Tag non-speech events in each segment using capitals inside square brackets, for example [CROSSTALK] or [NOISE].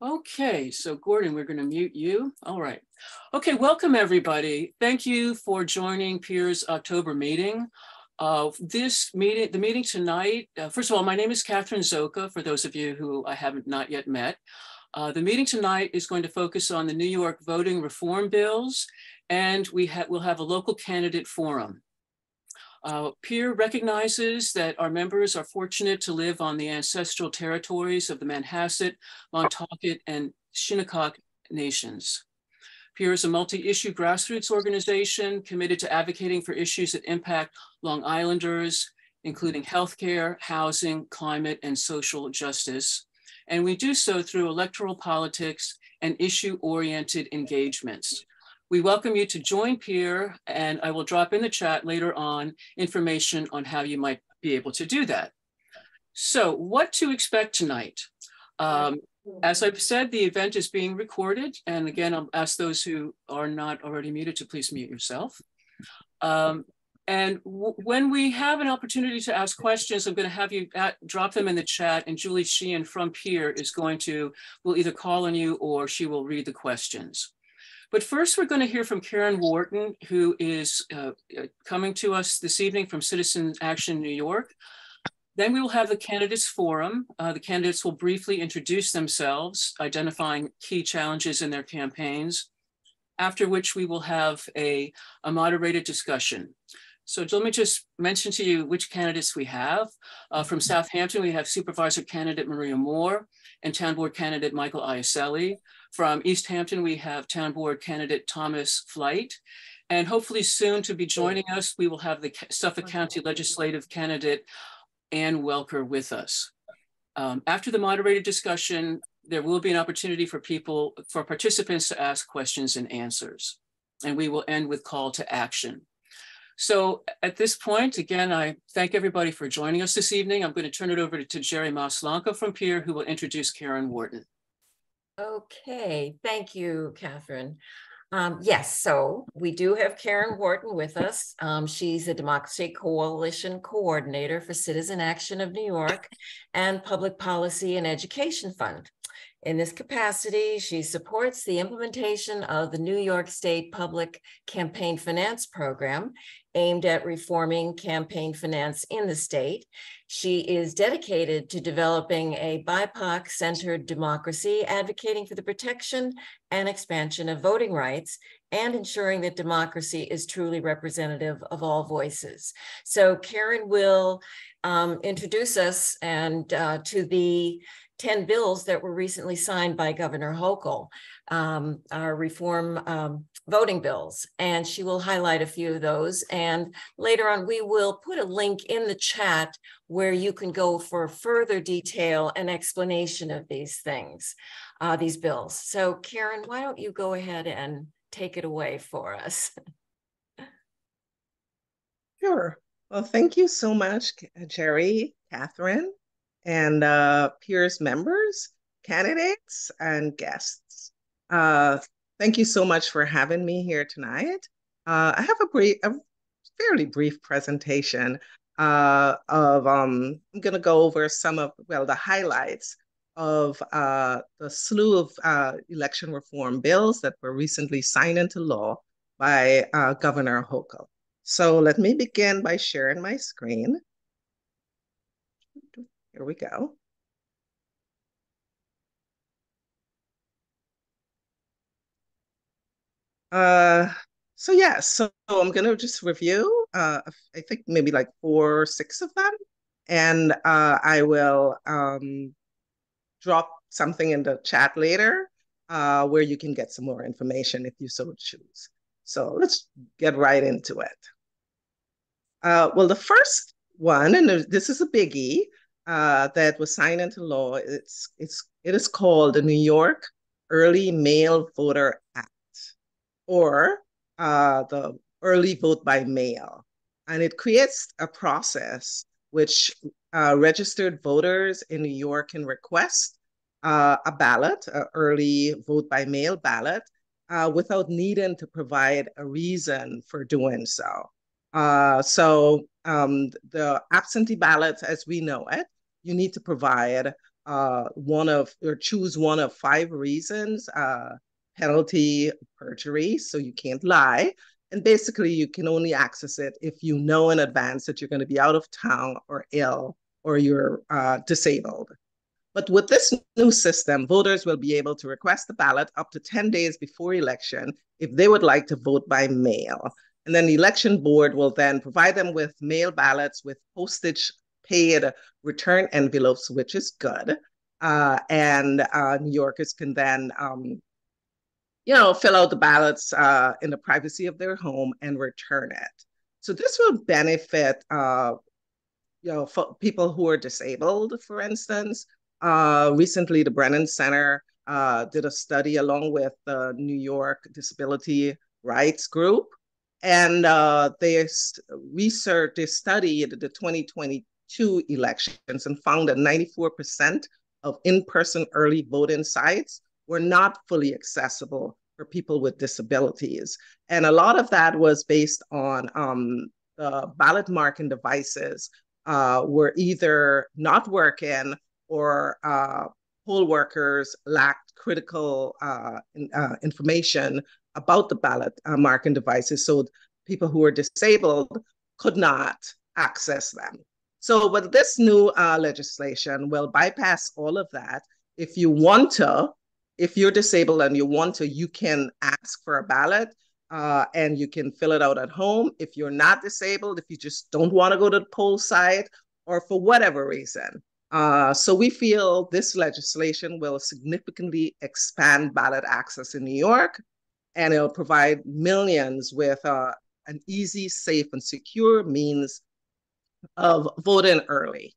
Okay, so Gordon, we're going to mute you. All right. Okay, welcome everybody. Thank you for joining Peer's October meeting. Uh, this meeting, the meeting tonight, uh, first of all, my name is Catherine Zoka, for those of you who I haven't not yet met. Uh, the meeting tonight is going to focus on the New York voting reform bills, and we ha will have a local candidate forum. Uh, Peer recognizes that our members are fortunate to live on the ancestral territories of the Manhasset, Montaukett, and Shinnecock nations. Peer is a multi-issue grassroots organization committed to advocating for issues that impact Long Islanders, including healthcare, housing, climate, and social justice. And we do so through electoral politics and issue-oriented engagements. We welcome you to join Peer, and I will drop in the chat later on information on how you might be able to do that. So what to expect tonight? Um, as I've said, the event is being recorded. And again, I'll ask those who are not already muted to please mute yourself. Um, and when we have an opportunity to ask questions, I'm going to have you at, drop them in the chat and Julie Sheehan from Peer is going to, will either call on you or she will read the questions. But first, we're going to hear from Karen Wharton, who is uh, uh, coming to us this evening from Citizen Action New York. Then we will have the candidates forum. Uh, the candidates will briefly introduce themselves, identifying key challenges in their campaigns, after which we will have a, a moderated discussion. So let me just mention to you which candidates we have. Uh, from Southampton, we have Supervisor candidate Maria Moore and Town Board candidate Michael Iasilli. From East Hampton, we have Town Board candidate Thomas Flight. And hopefully soon to be joining us, we will have the Suffolk County Legislative candidate Ann Welker with us. Um, after the moderated discussion, there will be an opportunity for people, for participants to ask questions and answers. And we will end with call to action. So at this point, again, I thank everybody for joining us this evening. I'm going to turn it over to, to Jerry Maslanka from Peer, who will introduce Karen Wharton. Okay, thank you, Catherine. Um, yes, so we do have Karen Wharton with us. Um, she's a Democracy Coalition Coordinator for Citizen Action of New York and Public Policy and Education Fund. In this capacity, she supports the implementation of the New York State Public Campaign Finance Program aimed at reforming campaign finance in the state. She is dedicated to developing a BIPOC centered democracy, advocating for the protection and expansion of voting rights and ensuring that democracy is truly representative of all voices. So Karen will um, introduce us and uh, to the 10 bills that were recently signed by Governor Hochul, um, our reform um, voting bills. And she will highlight a few of those. And later on, we will put a link in the chat where you can go for further detail and explanation of these things, uh, these bills. So Karen, why don't you go ahead and take it away for us? Sure. Well, thank you so much, Jerry, Catherine, and uh, Peers members, candidates, and guests. Uh, thank you so much for having me here tonight. Uh, I have a brief, a fairly brief presentation uh, of, um, I'm going to go over some of, well, the highlights of uh, the slew of uh, election reform bills that were recently signed into law by Governor Hochul. So let me begin by sharing my screen. Here we go. Uh, so yeah, so I'm gonna just review, uh, I think maybe like four or six of them, and uh, I will um, drop something in the chat later uh, where you can get some more information if you so choose. So let's get right into it. Uh, well, the first one, and this is a biggie, uh, that was signed into law. It's it's it is called the New York Early Mail Voter Act, or uh, the Early Vote by Mail, and it creates a process which uh, registered voters in New York can request uh, a ballot, an early vote by mail ballot, uh, without needing to provide a reason for doing so. Uh, so um, the absentee ballot, as we know it, you need to provide uh, one of or choose one of five reasons uh, penalty perjury, so you can't lie. And basically, you can only access it if you know in advance that you're going to be out of town or ill or you're uh, disabled. But with this new system, voters will be able to request the ballot up to 10 days before election if they would like to vote by mail. And then the election board will then provide them with mail ballots with postage paid return envelopes, which is good. Uh, and uh, New Yorkers can then, um, you know, fill out the ballots uh, in the privacy of their home and return it. So this will benefit, uh, you know, for people who are disabled, for instance. Uh, recently, the Brennan Center uh, did a study along with the New York Disability Rights Group and they researched, they studied the 2022 elections and found that 94% of in-person early voting sites were not fully accessible for people with disabilities. And a lot of that was based on um, the ballot marking devices uh, were either not working or uh, poll workers lacked critical uh, in, uh, information about the ballot uh, marking devices. So people who were disabled could not access them. So, but this new uh, legislation will bypass all of that. If you want to, if you're disabled and you want to, you can ask for a ballot uh, and you can fill it out at home. If you're not disabled, if you just don't want to go to the poll site or for whatever reason. Uh, so we feel this legislation will significantly expand ballot access in New York and it'll provide millions with uh, an easy, safe, and secure means of voting early.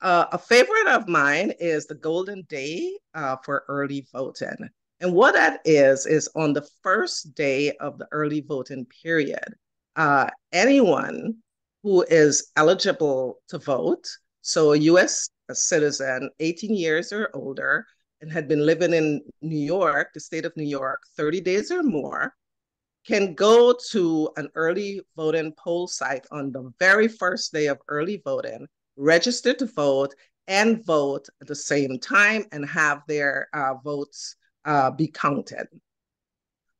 Uh, a favorite of mine is the Golden Day uh, for early voting. And what that is, is on the first day of the early voting period, uh, anyone who is eligible to vote, so a US citizen, 18 years or older, and had been living in New York, the state of New York, 30 days or more, can go to an early voting poll site on the very first day of early voting, register to vote, and vote at the same time and have their uh, votes uh, be counted.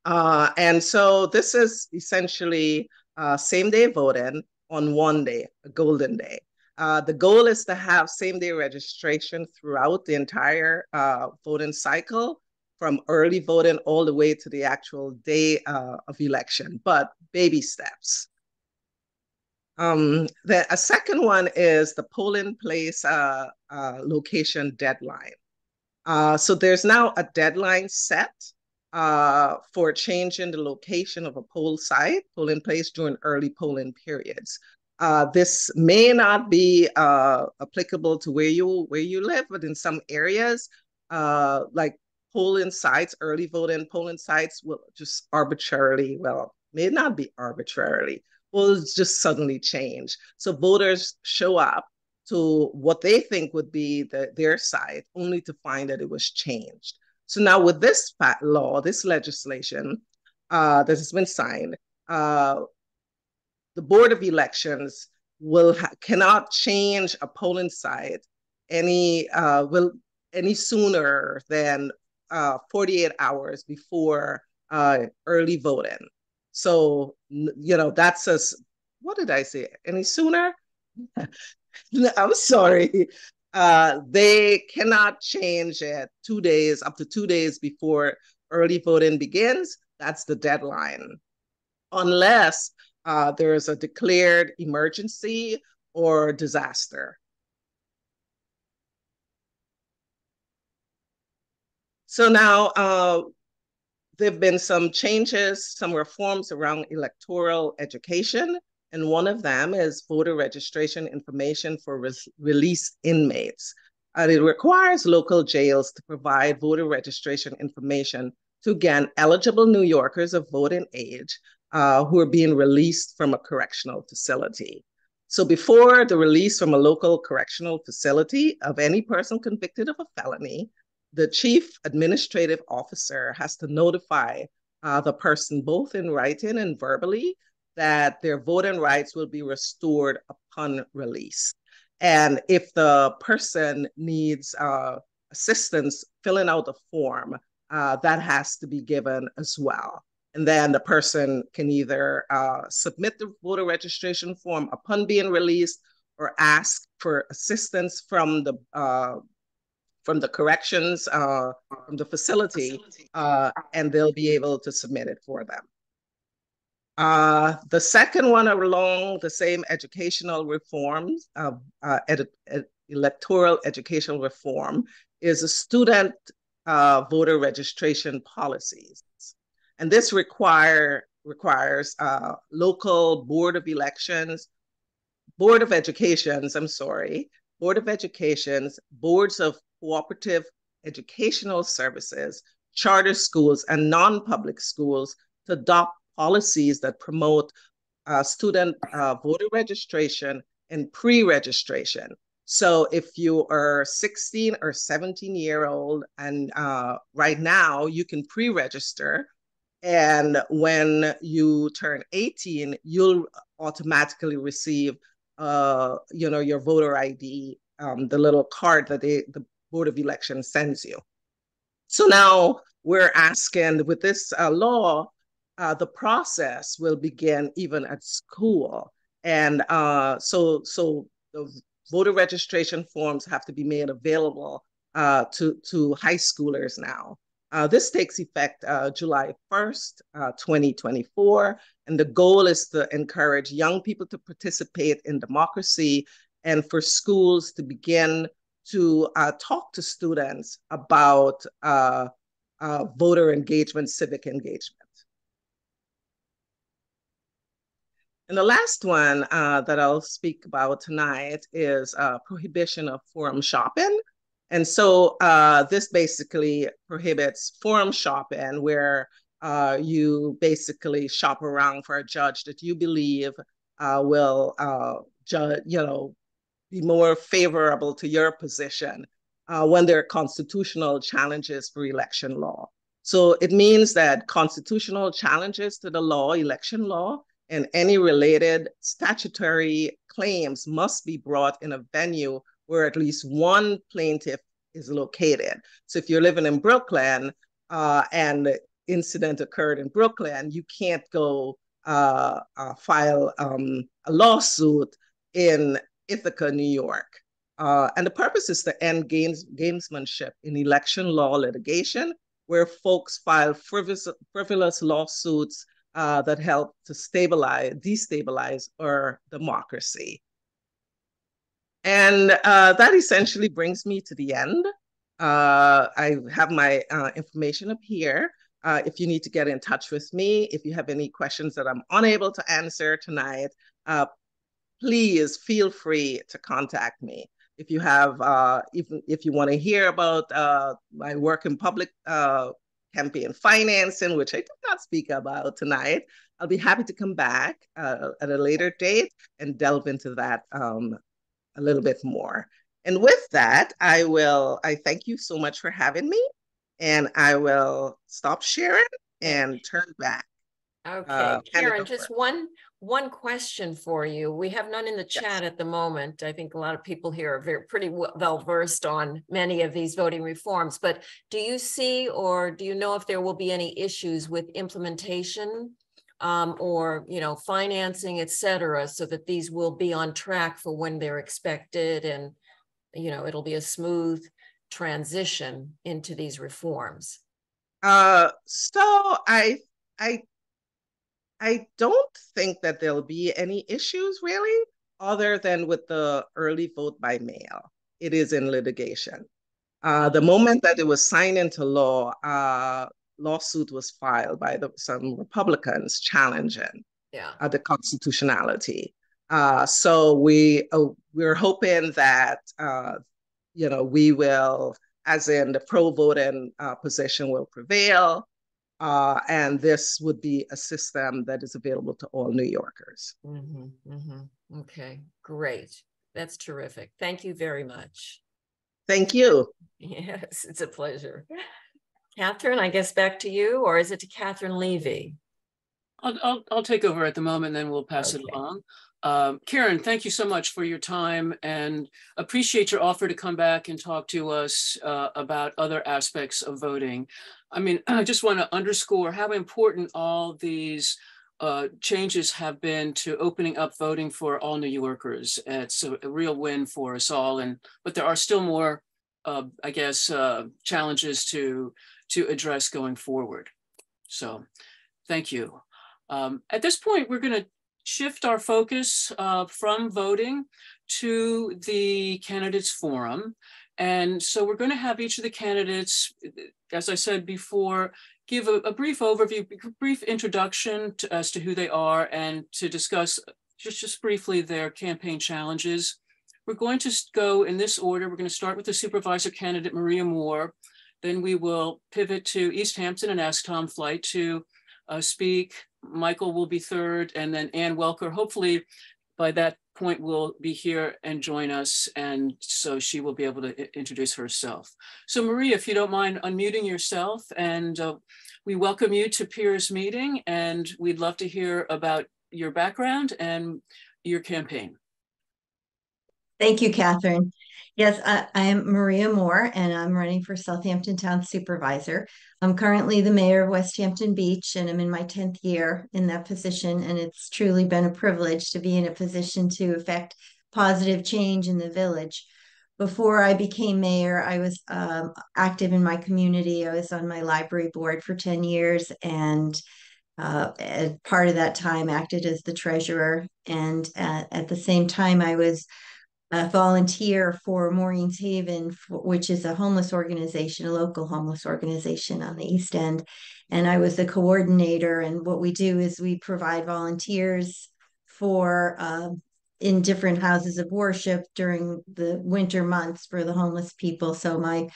Uh, and so this is essentially uh, same day voting on one day, a golden day. Uh, the goal is to have same day registration throughout the entire uh, voting cycle from early voting all the way to the actual day uh, of election, but baby steps. Um, the, a second one is the polling place uh, uh, location deadline. Uh, so there's now a deadline set for changing the location of a poll site, polling place during early polling periods. Uh, this may not be uh, applicable to where you where you live, but in some areas, uh, like polling sites, early voting polling sites will just arbitrarily, well, may not be arbitrarily, will just suddenly change. So voters show up to what they think would be the, their site, only to find that it was changed. So now with this law, this legislation uh, that has been signed, uh, the Board of Elections will cannot change a polling site any uh, will any sooner than uh, 48 hours before uh, early voting. So you know that's us. What did I say? Any sooner? [LAUGHS] I'm sorry. Uh, they cannot change it two days up to two days before early voting begins. That's the deadline, unless uh, there's a declared emergency or disaster. So now uh, there have been some changes, some reforms around electoral education, and one of them is voter registration information for res- released inmates. Uh, it requires local jails to provide voter registration information to, again, eligible New Yorkers of voting age uh, who are being released from a correctional facility. So before the release from a local correctional facility of any person convicted of a felony, the chief administrative officer has to notify uh, the person both in writing and verbally that their voting rights will be restored upon release. And if the person needs uh, assistance filling out a form, uh, that has to be given as well. And then the person can either uh, submit the voter registration form upon being released or ask for assistance from the uh, from the corrections uh, from the facility, uh, and they'll be able to submit it for them. Uh, the second one along the same educational reforms, uh, ed ed electoral educational reform, is a student uh, voter registration policies. And this require, requires uh, local board of elections, board of educations, I'm sorry, board of educations, boards of cooperative educational services, charter schools, and non-public schools to adopt policies that promote uh, student uh, voter registration and pre-registration. So if you are 16 or 17 year old and uh, right now you can pre-register and when you turn 18, you'll automatically receive uh, you know, your voter ID, um, the little card that they, the Board of Elections sends you. So now we're asking with this uh, law, uh, the process will begin even at school. And uh, so, so the voter registration forms have to be made available uh, to, to high schoolers now. Uh, this takes effect uh, July 1st, 2024. And the goal is to encourage young people to participate in democracy and for schools to begin to talk to students about voter engagement, civic engagement. And the last one uh, that I'll speak about tonight is uh, prohibition of forum shopping. And so uh, this basically prohibits forum shopping where uh, you basically shop around for a judge that you believe uh, will, uh, ju- you know, be more favorable to your position when there are constitutional challenges for election law. So it means that constitutional challenges to the law, election law, and any related statutory claims must be brought in a venue where at least one plaintiff is located. So if you're living in Brooklyn uh, and the incident occurred in Brooklyn, you can't go uh, uh, file um, a lawsuit in Ithaca, New York. Uh, and the purpose is to end games, gamesmanship in election law litigation, where folks file frivolous, frivolous lawsuits uh, that help to stabilize, destabilize our democracy. And uh, that essentially brings me to the end. Uh, I have my uh, information up here. Uh, if you need to get in touch with me, if you have any questions that I'm unable to answer tonight, uh, please feel free to contact me. If you have, even if you want to hear about my work in public campaign financing, which I did not speak about tonight. I'll be happy to come back uh, at a later date and delve into that um, a little bit more. And with that, I will, I thank you so much for having me and I will stop sharing and turn back. Okay, uh, Karen, just one one question for you. We have none in the chat yes. at the moment. I think a lot of people here are very pretty well versed on many of these voting reforms, but do you see or do you know if there will be any issues with implementation um, or you know financing, et cetera, so that these will be on track for when they're expected and you know it'll be a smooth transition into these reforms? Uh, so I I I don't think that there'll be any issues really, other than with the early vote by mail. It is in litigation. Uh, the moment that it was signed into law, uh, lawsuit was filed by the, some Republicans challenging yeah. uh, the constitutionality. Uh, so we uh, we're hoping that uh, you know we will, as in the pro voting uh, position, will prevail. Uh, and this would be a system that is available to all New Yorkers. Mm-hmm, mm-hmm. Okay, great. That's terrific. Thank you very much. Thank you. [LAUGHS] Yes, it's a pleasure. [LAUGHS] Catherine, I guess back to you, or is it to Catherine Levy? I'll, I'll, I'll take over at the moment, then we'll pass okay. it along. Um, Karen, thank you so much for your time and appreciate your offer to come back and talk to us uh, about other aspects of voting. I mean, [CLEARS THROAT] I just want to underscore how important all these uh, changes have been to opening up voting for all New Yorkers. It's a, a real win for us all, and but there are still more, uh, I guess, uh, challenges to to address going forward. So, thank you. Um, at this point, we're going to shift our focus uh, from voting to the candidates forum. And so we're going to have each of the candidates, as I said before, give a, a brief overview, brief introduction to, as to who they are and to discuss just, just briefly their campaign challenges. We're going to go in this order. We're going to start with the supervisor candidate, Maria Moore. Then we will pivot to East Hampton and ask Tom Flight to uh, speak. Michael will be third, and then Ann Welker. Hopefully, by that point, will be here and join us, and so she will be able to introduce herself. So, Maria, if you don't mind unmuting yourself, and uh, we welcome you to Peers meeting, and we'd love to hear about your background and your campaign. Thank you, Catherine. Yes, I, am Maria Moore, and I'm running for Southampton Town Supervisor. I'm currently the mayor of Westhampton Beach, and I'm in my 10th year in that position. And it's truly been a privilege to be in a position to affect positive change in the village. Before I became mayor, I was um, active in my community. I was on my library board for 10 years, and uh, part of that time, acted as the treasurer. And at, at the same time, I was a volunteer for Maureen's Haven, which is a homeless organization, a local homeless organization on the East End. And I was the coordinator. And what we do is we provide volunteers for uh, in different houses of worship during the winter months for the homeless people. So my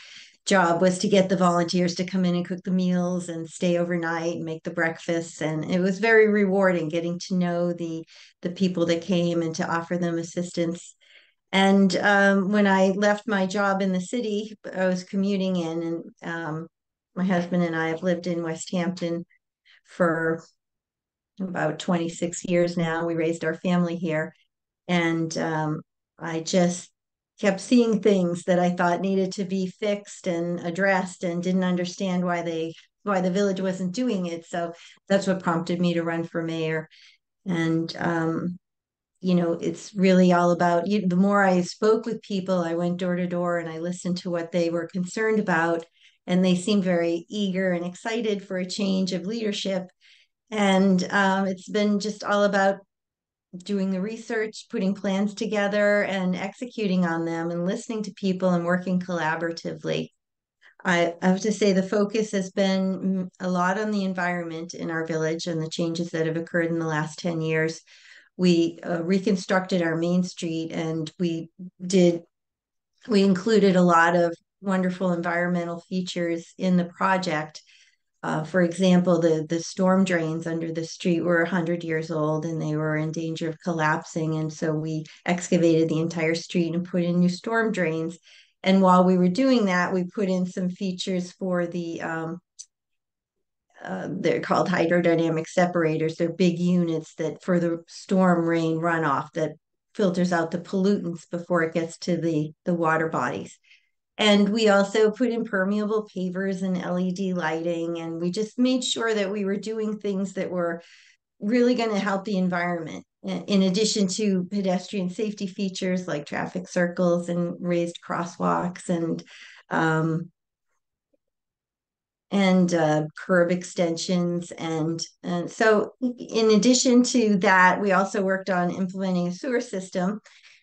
job was to get the volunteers to come in and cook the meals and stay overnight and make the breakfasts and it was very rewarding getting to know the the people that came and to offer them assistance and um, when I left my job in the city, I was commuting in, and um, my husband and I have lived in Westhampton for about 26 years now. We raised our family here. And um, I just kept seeing things that I thought needed to be fixed and addressed and didn't understand why they why the village wasn't doing it. So that's what prompted me to run for mayor. And um, you know, it's really all about you. The more I spoke with people, I went door to door and I listened to what they were concerned about. And they seemed very eager and excited for a change of leadership. And um, it's been just all about doing the research, putting plans together, and executing on them, and listening to people and working collaboratively. I, I have to say the focus has been a lot on the environment in our village and the changes that have occurred in the last 10 years we uh, reconstructed our main street and we did we included a lot of wonderful environmental features in the project. Uh, for example the the storm drains under the street were 100 years old and they were in danger of collapsing. And so we excavated the entire street and put in new storm drains. And while we were doing that we put in some features for the um, uh, they're called hydrodynamic separators. They're big units that for the storm rain runoff that filters out the pollutants before it gets to the, the water bodies. And we also put impermeable pavers and LED lighting, and we just made sure that we were doing things that were really going to help the environment. In addition to pedestrian safety features like traffic circles and raised crosswalks and um, and uh, curb extensions. And, and so, in addition to that, we also worked on implementing a sewer system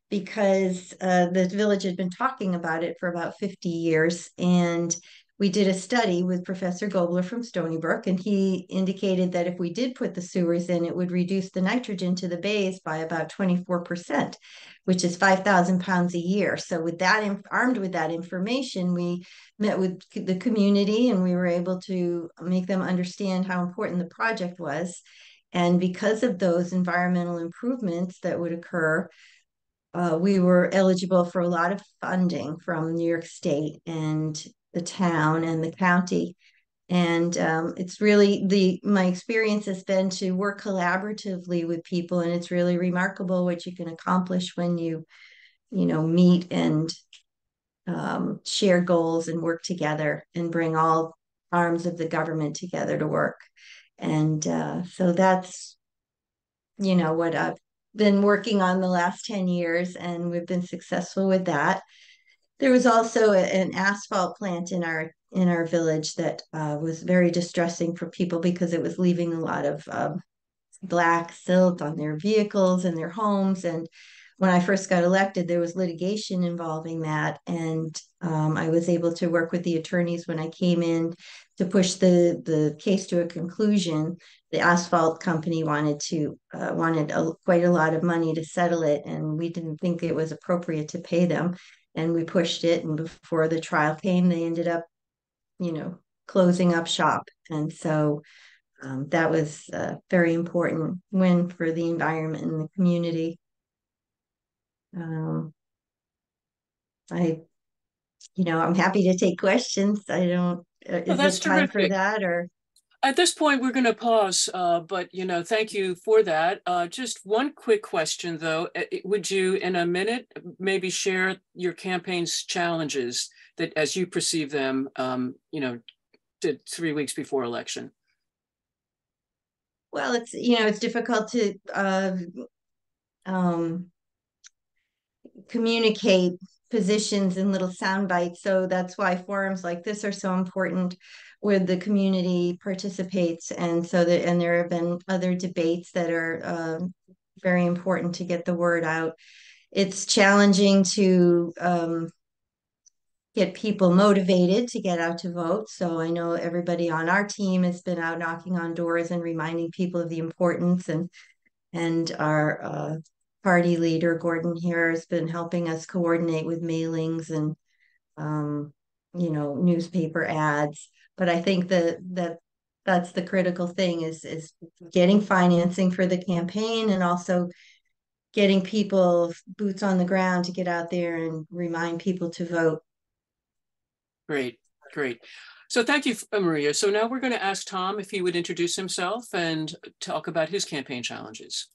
because uh, the village had been talking about it for about 50 years. And we did a study with Professor Gobler from Stony Brook, and he indicated that if we did put the sewers in, it would reduce the nitrogen to the bays by about 24%, which is 5,000 pounds a year. So, with that, armed with that information, we met with the community and we were able to make them understand how important the project was. And because of those environmental improvements that would occur, uh, we were eligible for a lot of funding from New York State. And the town and the county. and um, it's really the my experience has been to work collaboratively with people and it's really remarkable what you can accomplish when you you know meet and um, share goals and work together and bring all arms of the government together to work and uh, so that's you know what i've been working on the last 10 years and we've been successful with that there was also a, an asphalt plant in our in our village that uh, was very distressing for people because it was leaving a lot of um, black silt on their vehicles and their homes. And when I first got elected, there was litigation involving that, and um, I was able to work with the attorneys when I came in to push the the case to a conclusion. The asphalt company wanted to uh, wanted a, quite a lot of money to settle it, and we didn't think it was appropriate to pay them and we pushed it. And before the trial came, they ended up, you know, closing up shop. And so um, that was a very important win for the environment and the community. Um, I, you know, I'm happy to take questions. I don't. Uh, is well, time terrific. for that or? At this point, we're going to pause, uh, but you know, thank you for that. Uh, just one quick question, though: Would you, in a minute, maybe share your campaign's challenges that, as you perceive them, um, you know, to three weeks before election? Well, it's you know, it's difficult to uh, um, communicate positions in little sound bites. So that's why forums like this are so important where the community participates. And so that, and there have been other debates that are uh, very important to get the word out. It's challenging to um, get people motivated to get out to vote. So I know everybody on our team has been out knocking on doors and reminding people of the importance and and our uh, party leader Gordon here has been helping us coordinate with mailings and um, you know newspaper ads. But I think that that that's the critical thing is is getting financing for the campaign and also getting people boots on the ground to get out there and remind people to vote. Great, great. So thank you, Maria. So now we're going to ask Tom if he would introduce himself and talk about his campaign challenges.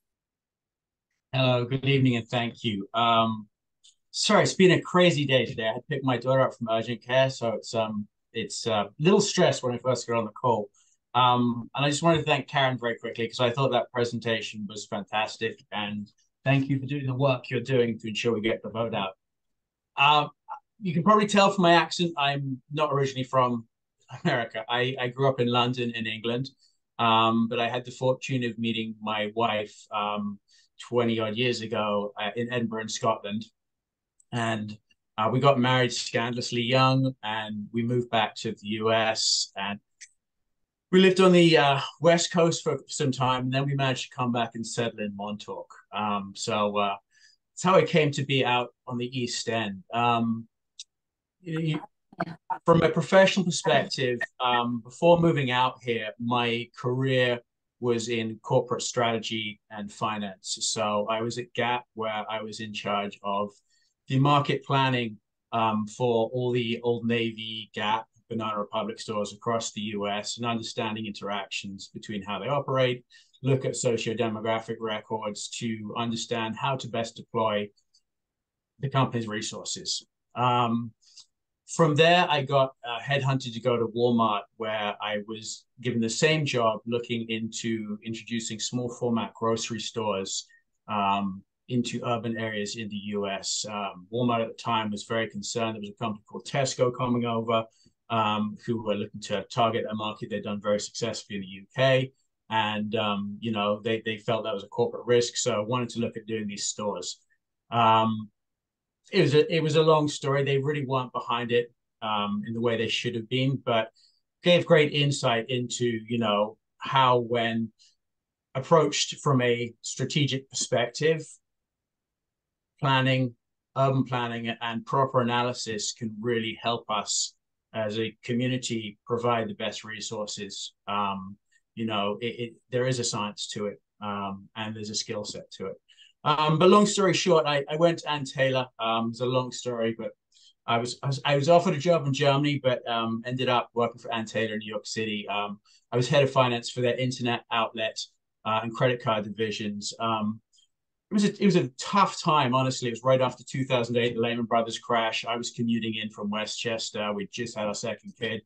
Hello, good evening, and thank you. Um, sorry, it's been a crazy day today. I had to pick my daughter up from urgent care, so it's um it's uh, a little stressed when I first got on the call. Um, and I just wanted to thank Karen very quickly because I thought that presentation was fantastic, and thank you for doing the work you're doing to ensure we get the vote out. Um, you can probably tell from my accent, I'm not originally from America. I, I grew up in London, in England, um, but I had the fortune of meeting my wife um, 20 odd years ago uh, in Edinburgh, in Scotland. And uh, we got married scandalously young and we moved back to the US and we lived on the uh, West Coast for some time. And then we managed to come back and settle in Montauk. Um, so uh, that's how I came to be out on the East End. Um, you, from a professional perspective, um, before moving out here, my career was in corporate strategy and finance. So I was at Gap where I was in charge of the market planning um, for all the Old Navy, Gap, Banana Republic stores across the US and understanding interactions between how they operate, look at socio-demographic records to understand how to best deploy the company's resources. Um, from there, I got uh, headhunted to go to Walmart, where I was given the same job looking into introducing small format grocery stores um, into urban areas in the US. Um, Walmart at the time was very concerned. There was a company called Tesco coming over um, who were looking to target a market they'd done very successfully in the UK. And, um, you know, they, they felt that was a corporate risk. So wanted to look at doing these stores. Um, it was a it was a long story. They really weren't behind it um, in the way they should have been, but gave great insight into you know how when approached from a strategic perspective, planning, urban planning, and proper analysis can really help us as a community provide the best resources. Um, you know, it, it, there is a science to it, um, and there's a skill set to it. Um, but long story short, I, I went to Ann Taylor. Um, it's a long story, but I was, I was I was offered a job in Germany, but um, ended up working for Ann Taylor in New York City. Um, I was head of finance for their internet outlet uh, and credit card divisions. Um, it was a, it was a tough time, honestly. It was right after 2008, the Lehman Brothers crash. I was commuting in from Westchester. We just had our second kid,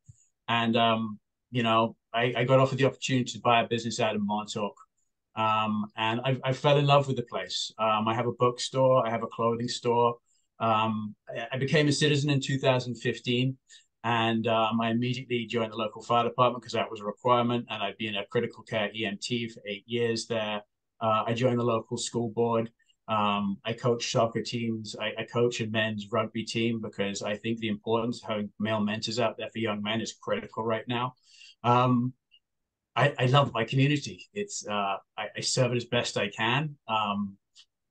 and um, you know, I, I got offered the opportunity to buy a business out in Montauk. Um, and I, I, fell in love with the place. Um, I have a bookstore, I have a clothing store. Um, I became a citizen in 2015, and um, I immediately joined the local fire department because that was a requirement. And I'd been a critical care EMT for eight years there. Uh, I joined the local school board. Um, I coach soccer teams. I, I, coach a men's rugby team because I think the importance of having male mentors out there for young men is critical right now. Um, I, I, love my community. It's uh, I, I, serve it as best I can. Um,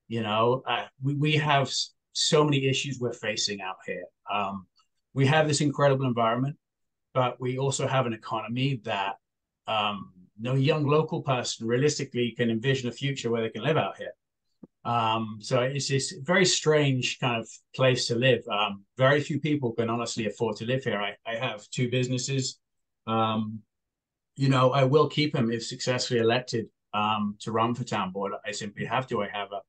you know, we we have so many issues we're facing out here. Um, we have this incredible environment, but we also have an economy that um, no young local person realistically can envision a future where they can live out here. Um, so it's this very strange kind of place to live. Um, very few people can honestly afford to live here. I, I have two businesses. Um, you know, I will keep them if successfully elected um, to run for town board. I simply have to. I have a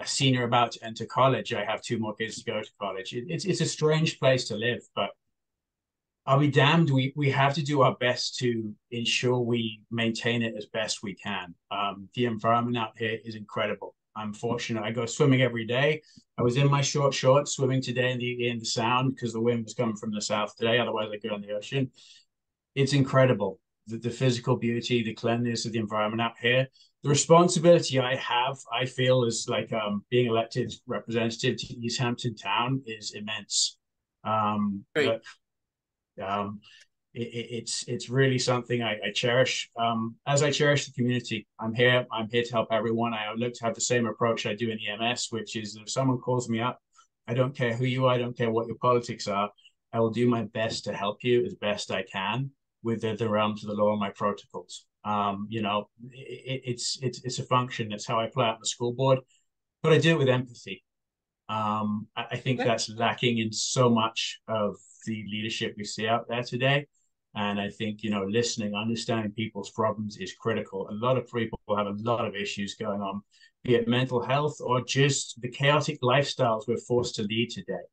a senior about to enter college. I have two more kids to go to college. It, it's it's a strange place to live, but I'll be damned. We we have to do our best to ensure we maintain it as best we can. Um, the environment out here is incredible. I'm fortunate. I go swimming every day. I was in my short shorts swimming today in the in the sound because the wind was coming from the south today. Otherwise, I'd go in the ocean. It's incredible. The, the physical beauty, the cleanliness of the environment out here the responsibility I have, I feel, is like um, being elected representative to East Hampton Town is immense. Um, but, um, it, it's it's really something I, I cherish. Um, as I cherish the community, I'm here. I'm here to help everyone. I look to have the same approach I do in EMS, which is if someone calls me up, I don't care who you are, I don't care what your politics are. I will do my best to help you as best I can within the realms of the law and my protocols. Um, you know, it, it's it's it's a function. That's how I play out the school board, but I do it with empathy. Um, I, I think that's lacking in so much of the leadership we see out there today. And I think you know, listening, understanding people's problems is critical. A lot of people have a lot of issues going on, be it mental health or just the chaotic lifestyles we're forced to lead today.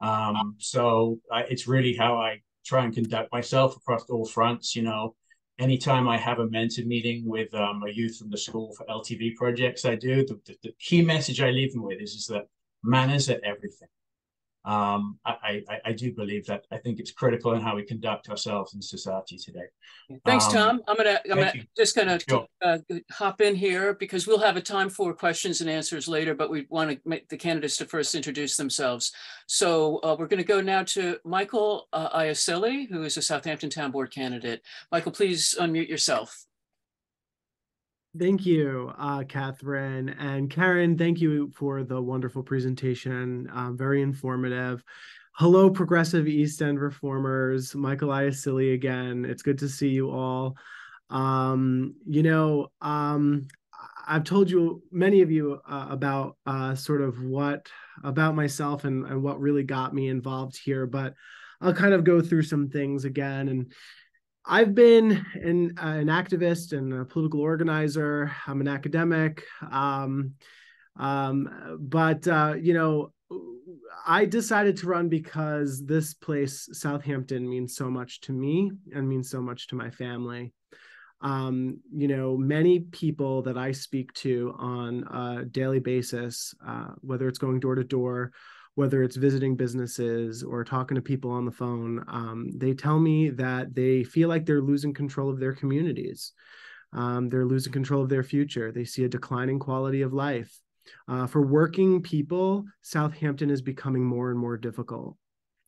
Um, so I, it's really how I try and conduct myself across all fronts. You know, anytime I have a mentor meeting with um, a youth from the school for LTV projects, I do the, the, the key message I leave them with is, is that manners are everything um, I, I, I do believe that I think it's critical in how we conduct ourselves in society today. Thanks, um, Tom. I'm gonna I'm gonna, just gonna sure. uh, hop in here because we'll have a time for questions and answers later, but we want to make the candidates to first introduce themselves. So uh, we're going to go now to Michael uh, who is a Southampton Town Board candidate. Michael, please unmute yourself. Thank you, uh, Catherine. And Karen, thank you for the wonderful presentation. Um, very informative. Hello, Progressive East End Reformers. Michael Iasilli again. It's good to see you all. Um, you know, um, I've told you, many of you, uh, about uh, sort of what about myself and, and what really got me involved here, but I'll kind of go through some things again. And I've been an, uh, an activist and a political organizer. I'm an academic. Um, um, but, uh, you know, I decided to run because this place, Southampton, means so much to me and means so much to my family. Um, you know, many people that I speak to on a daily basis, uh, whether it's going door to door whether it's visiting businesses or talking to people on the phone, um, they tell me that they feel like they're losing control of their communities. Um, they're losing control of their future. They see a declining quality of life. Uh, for working people, Southampton is becoming more and more difficult.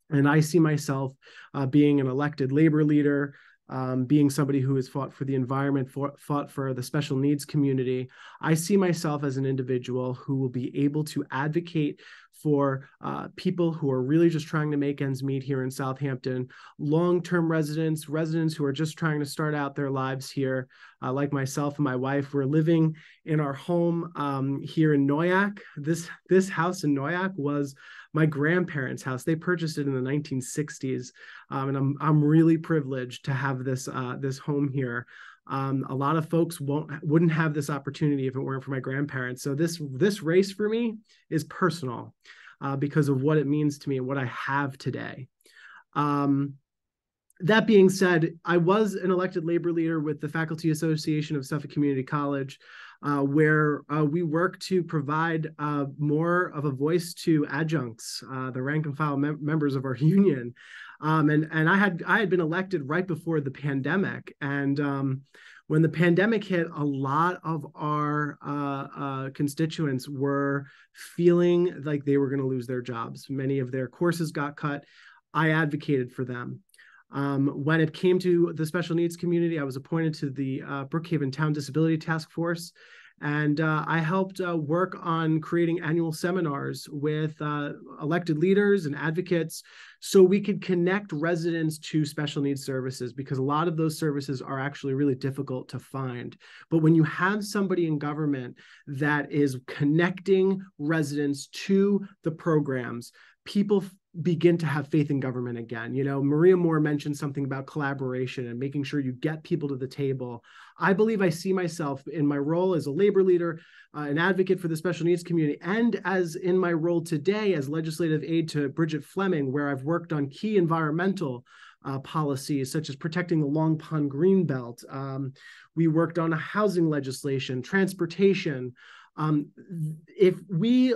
And I see myself uh, being an elected labor leader, um, being somebody who has fought for the environment, fought for the special needs community, I see myself as an individual who will be able to advocate for uh, people who are really just trying to make ends meet here in Southampton, long-term residents, residents who are just trying to start out their lives here, uh, like myself and my wife. We're living in our home um, here in Noyac. This this house in Noyac was my grandparents' house. They purchased it in the 1960s, um, and I'm I'm really privileged to have this uh, this home here. Um, a lot of folks won't wouldn't have this opportunity if it weren't for my grandparents. So this this race for me is personal uh, because of what it means to me and what I have today. Um, that being said, I was an elected labor leader with the Faculty Association of Suffolk Community College, uh, where uh, we work to provide uh, more of a voice to adjuncts, uh, the rank and file mem- members of our [LAUGHS] union. Um, and and I had I had been elected right before the pandemic, and um, when the pandemic hit, a lot of our uh, uh, constituents were feeling like they were going to lose their jobs. Many of their courses got cut. I advocated for them. Um, when it came to the special needs community, I was appointed to the uh, Brookhaven Town Disability Task Force, and uh, I helped uh, work on creating annual seminars with uh, elected leaders and advocates so we could connect residents to special needs services because a lot of those services are actually really difficult to find. But when you have somebody in government that is connecting residents to the programs, people begin to have faith in government again. You know, Maria Moore mentioned something about collaboration and making sure you get people to the table. I believe I see myself in my role as a labor leader, uh, an advocate for the special needs community, and as in my role today as legislative aide to Bridget Fleming, where I've worked on key environmental uh, policies such as protecting the Long Pond Greenbelt. Um, we worked on housing legislation, transportation. Um, if we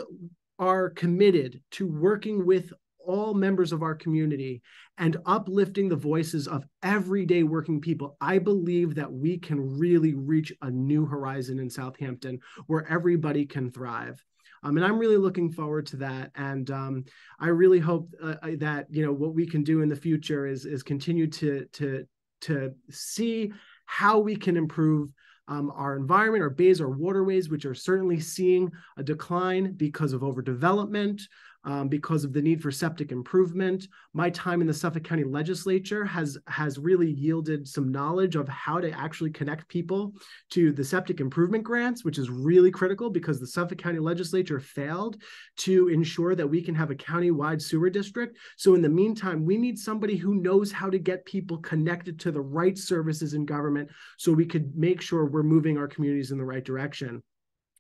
are committed to working with all members of our community and uplifting the voices of everyday working people, I believe that we can really reach a new horizon in Southampton where everybody can thrive. Um, and I'm really looking forward to that. And um, I really hope uh, that you know what we can do in the future is is continue to to to see how we can improve um, our environment, our bays, our waterways, which are certainly seeing a decline because of overdevelopment, um, because of the need for septic improvement. My time in the Suffolk County Legislature has has really yielded some knowledge of how to actually connect people to the septic improvement grants, which is really critical because the Suffolk County Legislature failed to ensure that we can have a county-wide sewer district. So in the meantime, we need somebody who knows how to get people connected to the right services in government so we could make sure we're moving our communities in the right direction.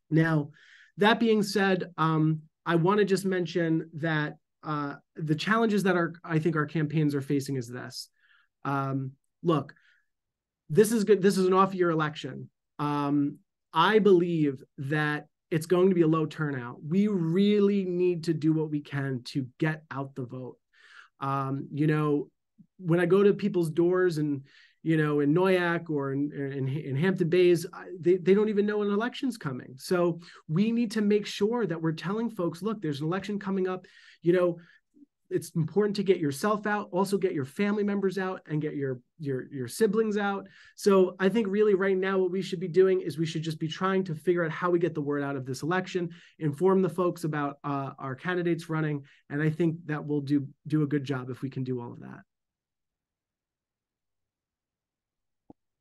Now, that being said, um, I want to just mention that uh, the challenges that our I think our campaigns are facing is this. Um, look, this is good. This is an off-year election. Um, I believe that it's going to be a low turnout. We really need to do what we can to get out the vote. Um, you know, when I go to people's doors and you know, in Noyac or in, in, in, Hampton Bays, they, they don't even know an election's coming. So we need to make sure that we're telling folks, look, there's an election coming up. You know, it's important to get yourself out, also get your family members out and get your your your siblings out. So I think really right now what we should be doing is we should just be trying to figure out how we get the word out of this election, inform the folks about uh, our candidates running, and I think that we'll do do a good job if we can do all of that.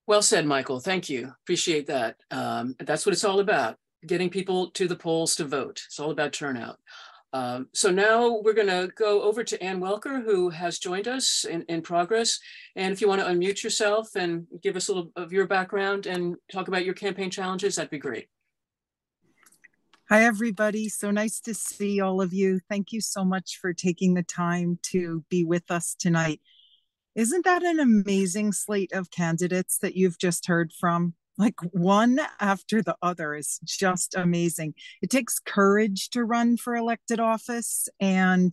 Well said, Michael. Thank you. Appreciate that. Um, that's what it's all about, getting people to the polls to vote. It's all about turnout. Um, so now we're going to go over to Ann Welker, who has joined us in, in progress. And if you want to unmute yourself and give us a little of your background and talk about your campaign challenges, that'd be great. Hi, everybody. So nice to see all of you. Thank you so much for taking the time to be with us tonight. Isn't that an amazing slate of candidates that you've just heard from? Like one after the other is just amazing. It takes courage to run for elected office and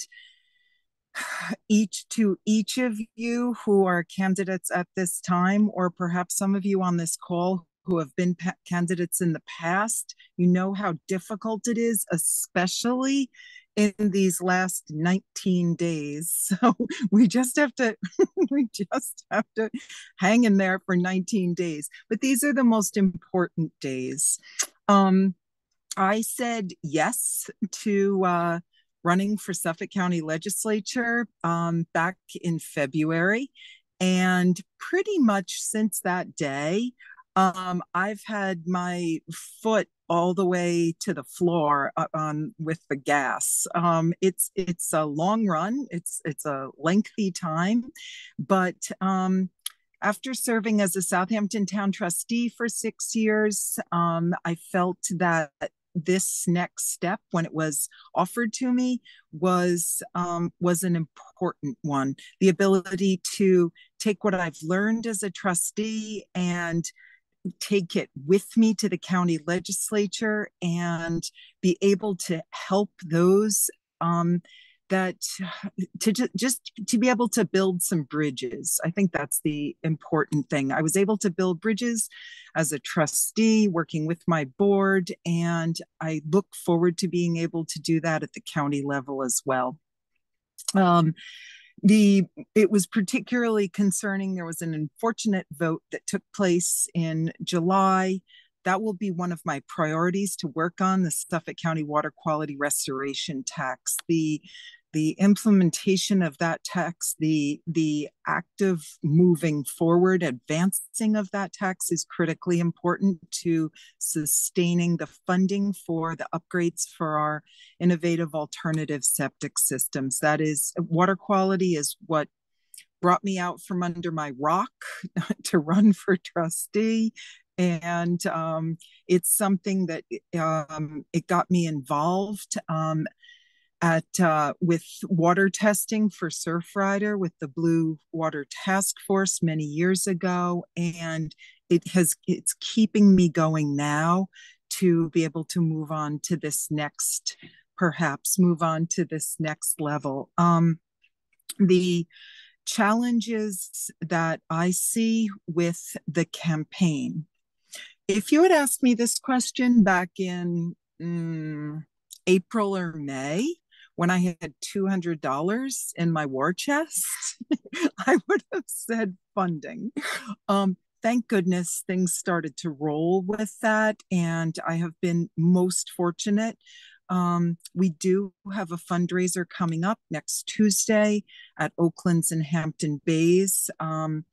[SIGHS] each to each of you who are candidates at this time or perhaps some of you on this call who have been candidates in the past you know how difficult it is especially in these last 19 days. [LAUGHS] So we just have to [LAUGHS] we just have to hang in there for 19 days. But these are the most important days. Um I said yes to uh running for Suffolk County Legislature um, back in February. And pretty much since that day, um, I've had my foot all the way to the floor uh, on with the gas. Um, it's it's a long run. It's it's a lengthy time, but um, after serving as a Southampton Town trustee for six years, um, I felt that this next step when it was offered to me was um, was an important one the ability to take what i've learned as a trustee and take it with me to the county legislature and be able to help those um, that to just to be able to build some bridges. I think that's the important thing. I was able to build bridges as a trustee working with my board and i look forward to being able to do that at the county level as well. Um, the it was particularly concerning there was an unfortunate vote that took place in july that will be one of my priorities to work on the Suffolk County Water Quality Restoration Tax. The the implementation of that tax, the the active moving forward, advancing of that tax is critically important to sustaining the funding for the upgrades for our innovative alternative septic systems. That is, water quality is what brought me out from under my rock [LAUGHS] to run for trustee and um, it's something that um, it got me involved um, at uh, with water testing for Surfrider with the Blue Water Task Force many years ago, and it has it's keeping me going now to be able to move on to this next, perhaps move on to this next level. Um, the challenges that I see with the campaign. If you had asked me this question back in mm, April or May, when I had $200 in my war chest, [LAUGHS] I would have said funding. Um, thank goodness things started to roll with that. And I have been most fortunate. Um, we do have a fundraiser coming up next Tuesday at Oaklands and Hampton Bays. Um,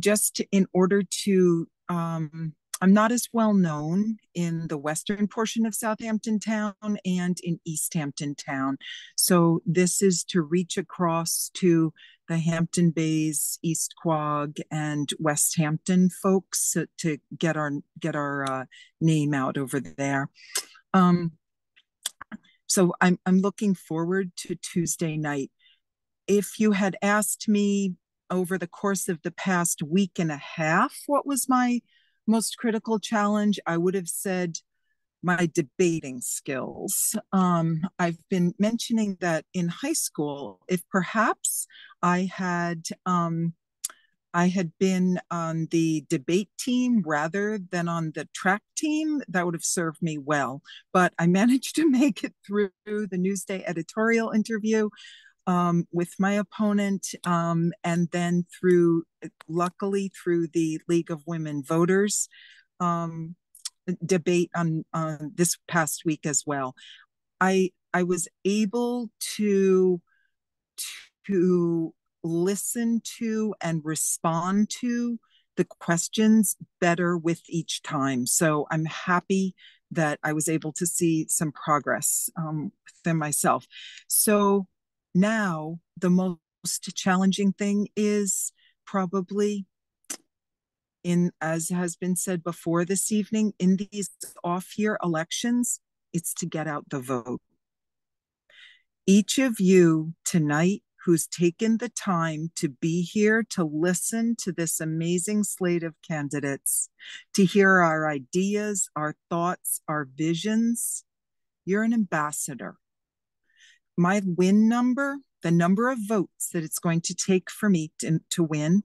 just in order to um, I'm not as well known in the western portion of Southampton Town and in East Hampton Town. So this is to reach across to the Hampton Bays, East Quogue, and Westhampton folks to, to get our get our uh, name out over there. Um, so I'm I'm looking forward to Tuesday night. If you had asked me over the course of the past week and a half what was my most critical challenge, I would have said my debating skills. Um, I've been mentioning that in high school, if perhaps I had um, I had been on the debate team rather than on the track team, that would have served me well. But I [LAUGHS] managed to make it through the Newsday editorial interview um, with my opponent, um, and then through, luckily, through the League of Women Voters um, debate on, on this past week as well. I I was able to to listen to and respond to the questions better with each time. So I'm happy that I was able to see some progress um, within myself. So now the most challenging thing is probably in as has been said before this evening in these off year elections it's to get out the vote. Each of you tonight who's taken the time to be here to listen to this amazing slate of candidates to hear our ideas our thoughts our visions you're an ambassador my win number, the number of votes that it's going to take for me to, to win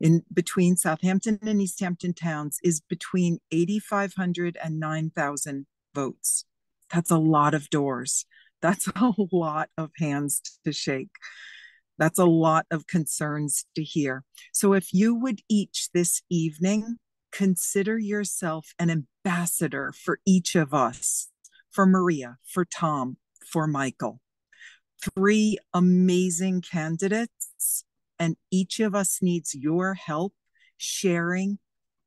in between Southampton and East Hampton towns is between 8,500 and 9,000 votes. That's a lot of doors. That's a lot of hands to shake. That's a lot of concerns to hear. So, if you would each this evening consider yourself an ambassador for each of us, for Maria, for Tom, for Michael. Three amazing candidates, and each of us needs your help sharing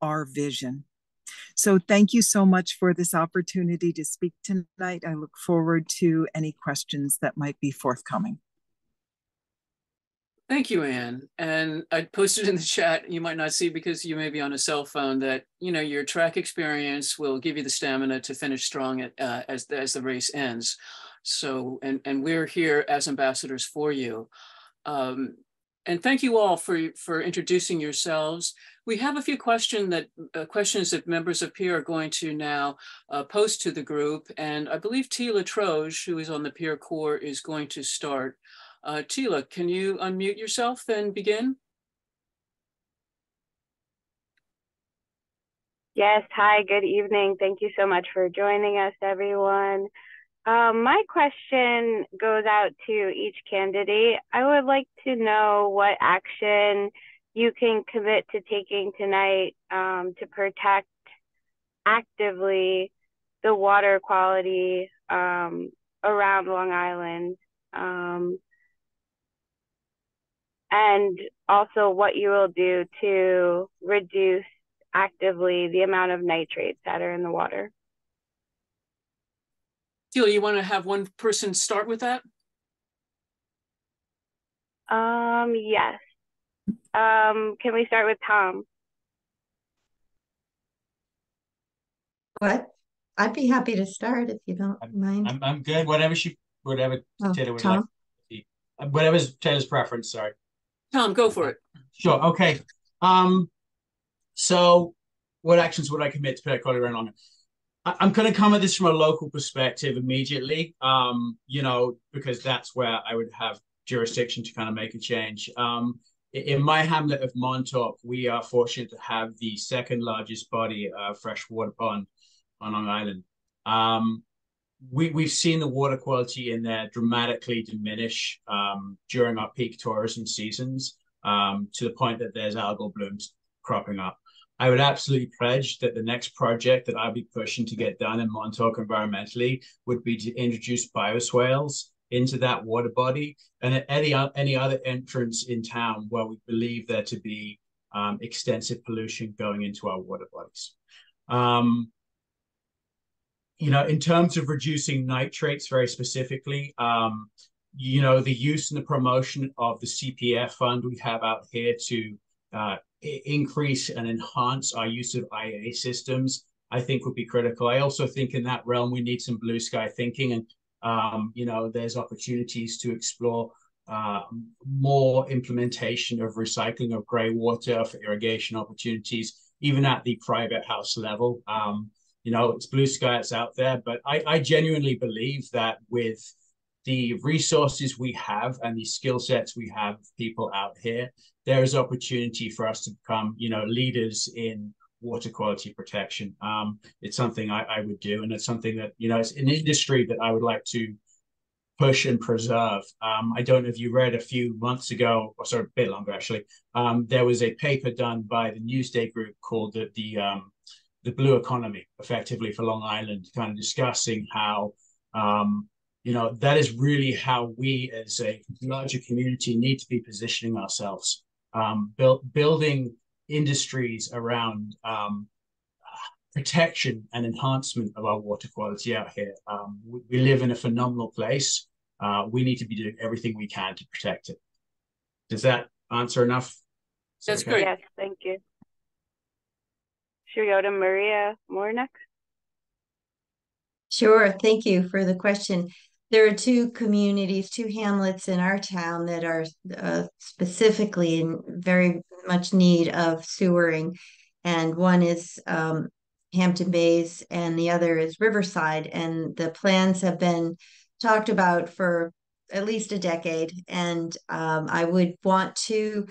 our vision. So thank you so much for this opportunity to speak tonight. I look forward to any questions that might be forthcoming. Thank you, Anne. And I posted in the chat, you might not see because you may be on a cell phone that, you know, your track experience will give you the stamina to finish strong at, uh, as, as the race ends. So, and, and we're here as ambassadors for you. Um, and thank you all for, for introducing yourselves. We have a few question that, uh, questions that members of peer are going to now uh, post to the group. And I believe Tela Troge, who is on the peer Corps, is going to start. Uh, Tela, can you unmute yourself and begin? Yes, hi, good evening. Thank you so much for joining us, everyone. Um, my question goes out to each candidate. I would like to know what action you can commit to taking tonight um, to protect actively the water quality um, around Long Island. Um, and also what you will do to reduce actively the amount of nitrates that are in the water. Teal, you want to have one person start with that? Um, yes. Um, can we start with Tom? What? I'd be happy to start if you don't I'm, mind. I'm, I'm good. Whatever she, whatever Oh, Taylor would Tom? like. Uh, Whatever's Taylor's preference. Sorry. Tom, go for it. Sure. Okay. Um. So, what actions would I commit to protect quality around Long? I- I'm going to come at this from a local perspective immediately. Um. You know, because that's where I would have jurisdiction to kind of make a change. Um. In my hamlet of Montauk, we are fortunate to have the second largest body of freshwater pond on Long Island. Um, we we've seen the water quality in there dramatically diminish um, during our peak tourism seasons um, to the point that there's algal blooms cropping up. I would absolutely pledge that the next project that I'll be pushing to get done in Montauk environmentally would be to introduce bioswales into that water body and at any any other entrance in town where we believe there to be um, extensive pollution going into our water bodies. Um, you know, in terms of reducing nitrates very specifically, um, you know, the use and the promotion of the CPF fund we have out here to uh, increase and enhance our use of IA systems, I think would be critical. I also think in that realm, we need some blue sky thinking and, um, you know, there's opportunities to explore uh, more implementation of recycling of gray water for irrigation opportunities, even at the private house level. Um, you know, it's blue sky, it's out there. But I, I genuinely believe that with the resources we have and the skill sets we have people out here, there is opportunity for us to become, you know, leaders in water quality protection. Um, it's something I, I would do, and it's something that you know, it's an industry that I would like to push and preserve. Um, I don't know if you read a few months ago, or sorry, a bit longer actually. Um, there was a paper done by the Newsday Group called the the um, the blue economy, effectively for Long Island, kind of discussing how um, you know that is really how we as a larger community need to be positioning ourselves, um, build, building industries around um, protection and enhancement of our water quality out here. Um, we, we, live in a phenomenal place. Uh, we need to be doing everything we can to protect it. Does that answer enough? That's okay? great. Yes, thank you. Should we go to Maria Moore next? Sure. Thank you for the question. There are two communities, two hamlets in our town that are uh, specifically in very much need of sewering. And one is um, Hampton Bays and the other is Riverside. And the plans have been talked about for at least a decade. And um, I would want to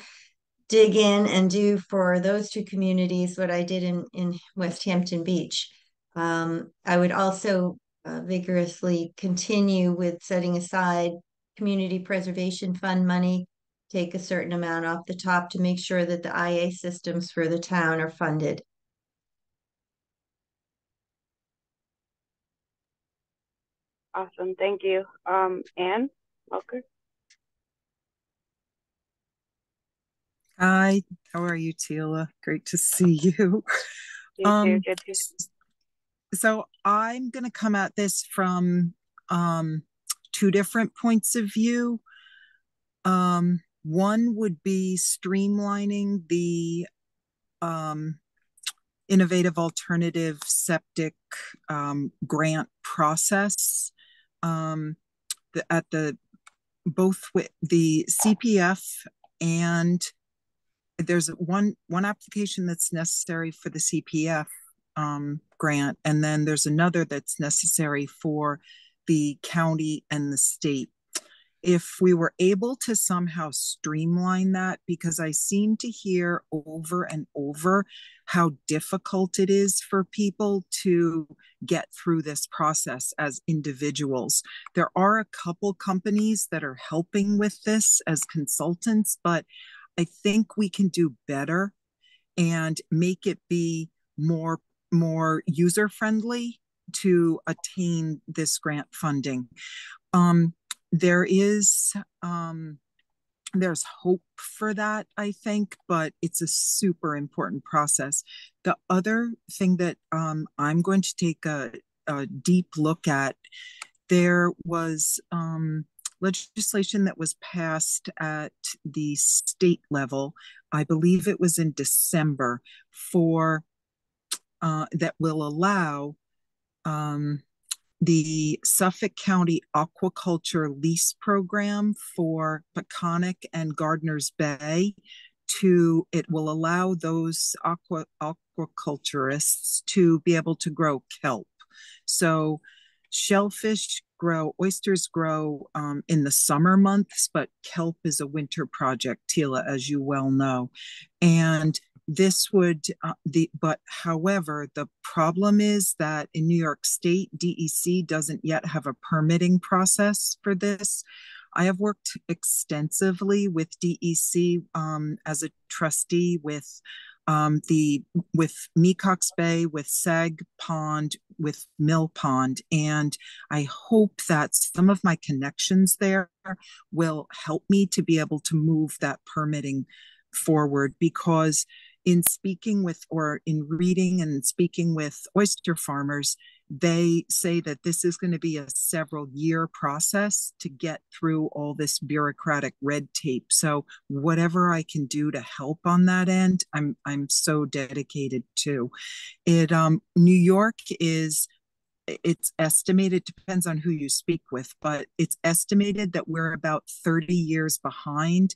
dig in and do for those two communities what I did in, in Westhampton Beach. Um, I would also uh, vigorously continue with setting aside community preservation fund money, take a certain amount off the top to make sure that the IA systems for the town are funded. Awesome. Thank you. Um, Anne Welker. Hi, how are you, Tela? Great to see you. You um, too. Good to so I'm going to come at this from um, two different points of view. Um, one would be streamlining the um, innovative alternative septic um, grant process um, the, at the both with the CPF and there's one one application that's necessary for the CPF um, grant, and then there's another that's necessary for the county and the state. If we were able to somehow streamline that, because I seem to hear over and over how difficult it is for people to get through this process as individuals. There are a couple companies that are helping with this as consultants, but I think we can do better and make it be more more user friendly to attain this grant funding. Um, there is um, there's hope for that, I think, but it's a super important process. The other thing that um, I'm going to take a, a, deep look at, there was um, legislation that was passed at the state level. I believe it was in December for uh, that will allow um, the Suffolk County Aquaculture Lease Program for Peconic and Gardner's Bay to it will allow those aqua aquaculturists to be able to grow kelp. So shellfish grow, oysters grow um, in the summer months, but kelp is a winter project, Tela, as you well know. And this would uh, the but however the problem is that in new york state dec doesn't yet have a permitting process for this. I have worked extensively with dec um, as a trustee with um, the with Mecox Bay, with Sag Pond, with Mill Pond, and I hope that some of my connections there will help me to be able to move that permitting forward because in speaking with or in reading and speaking with oyster farmers they say that this is going to be a several year process to get through all this bureaucratic red tape. So whatever i can do to help on that end i'm i'm so dedicated to. It um new york is it's estimated depends on who you speak with but it's estimated that we're about 30 years behind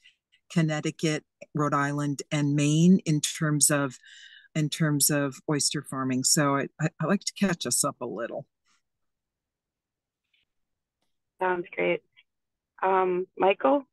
connecticut rhode island and maine in terms of in terms of oyster farming. So I, I, like to catch us up a little. Sounds great. Um, Michael?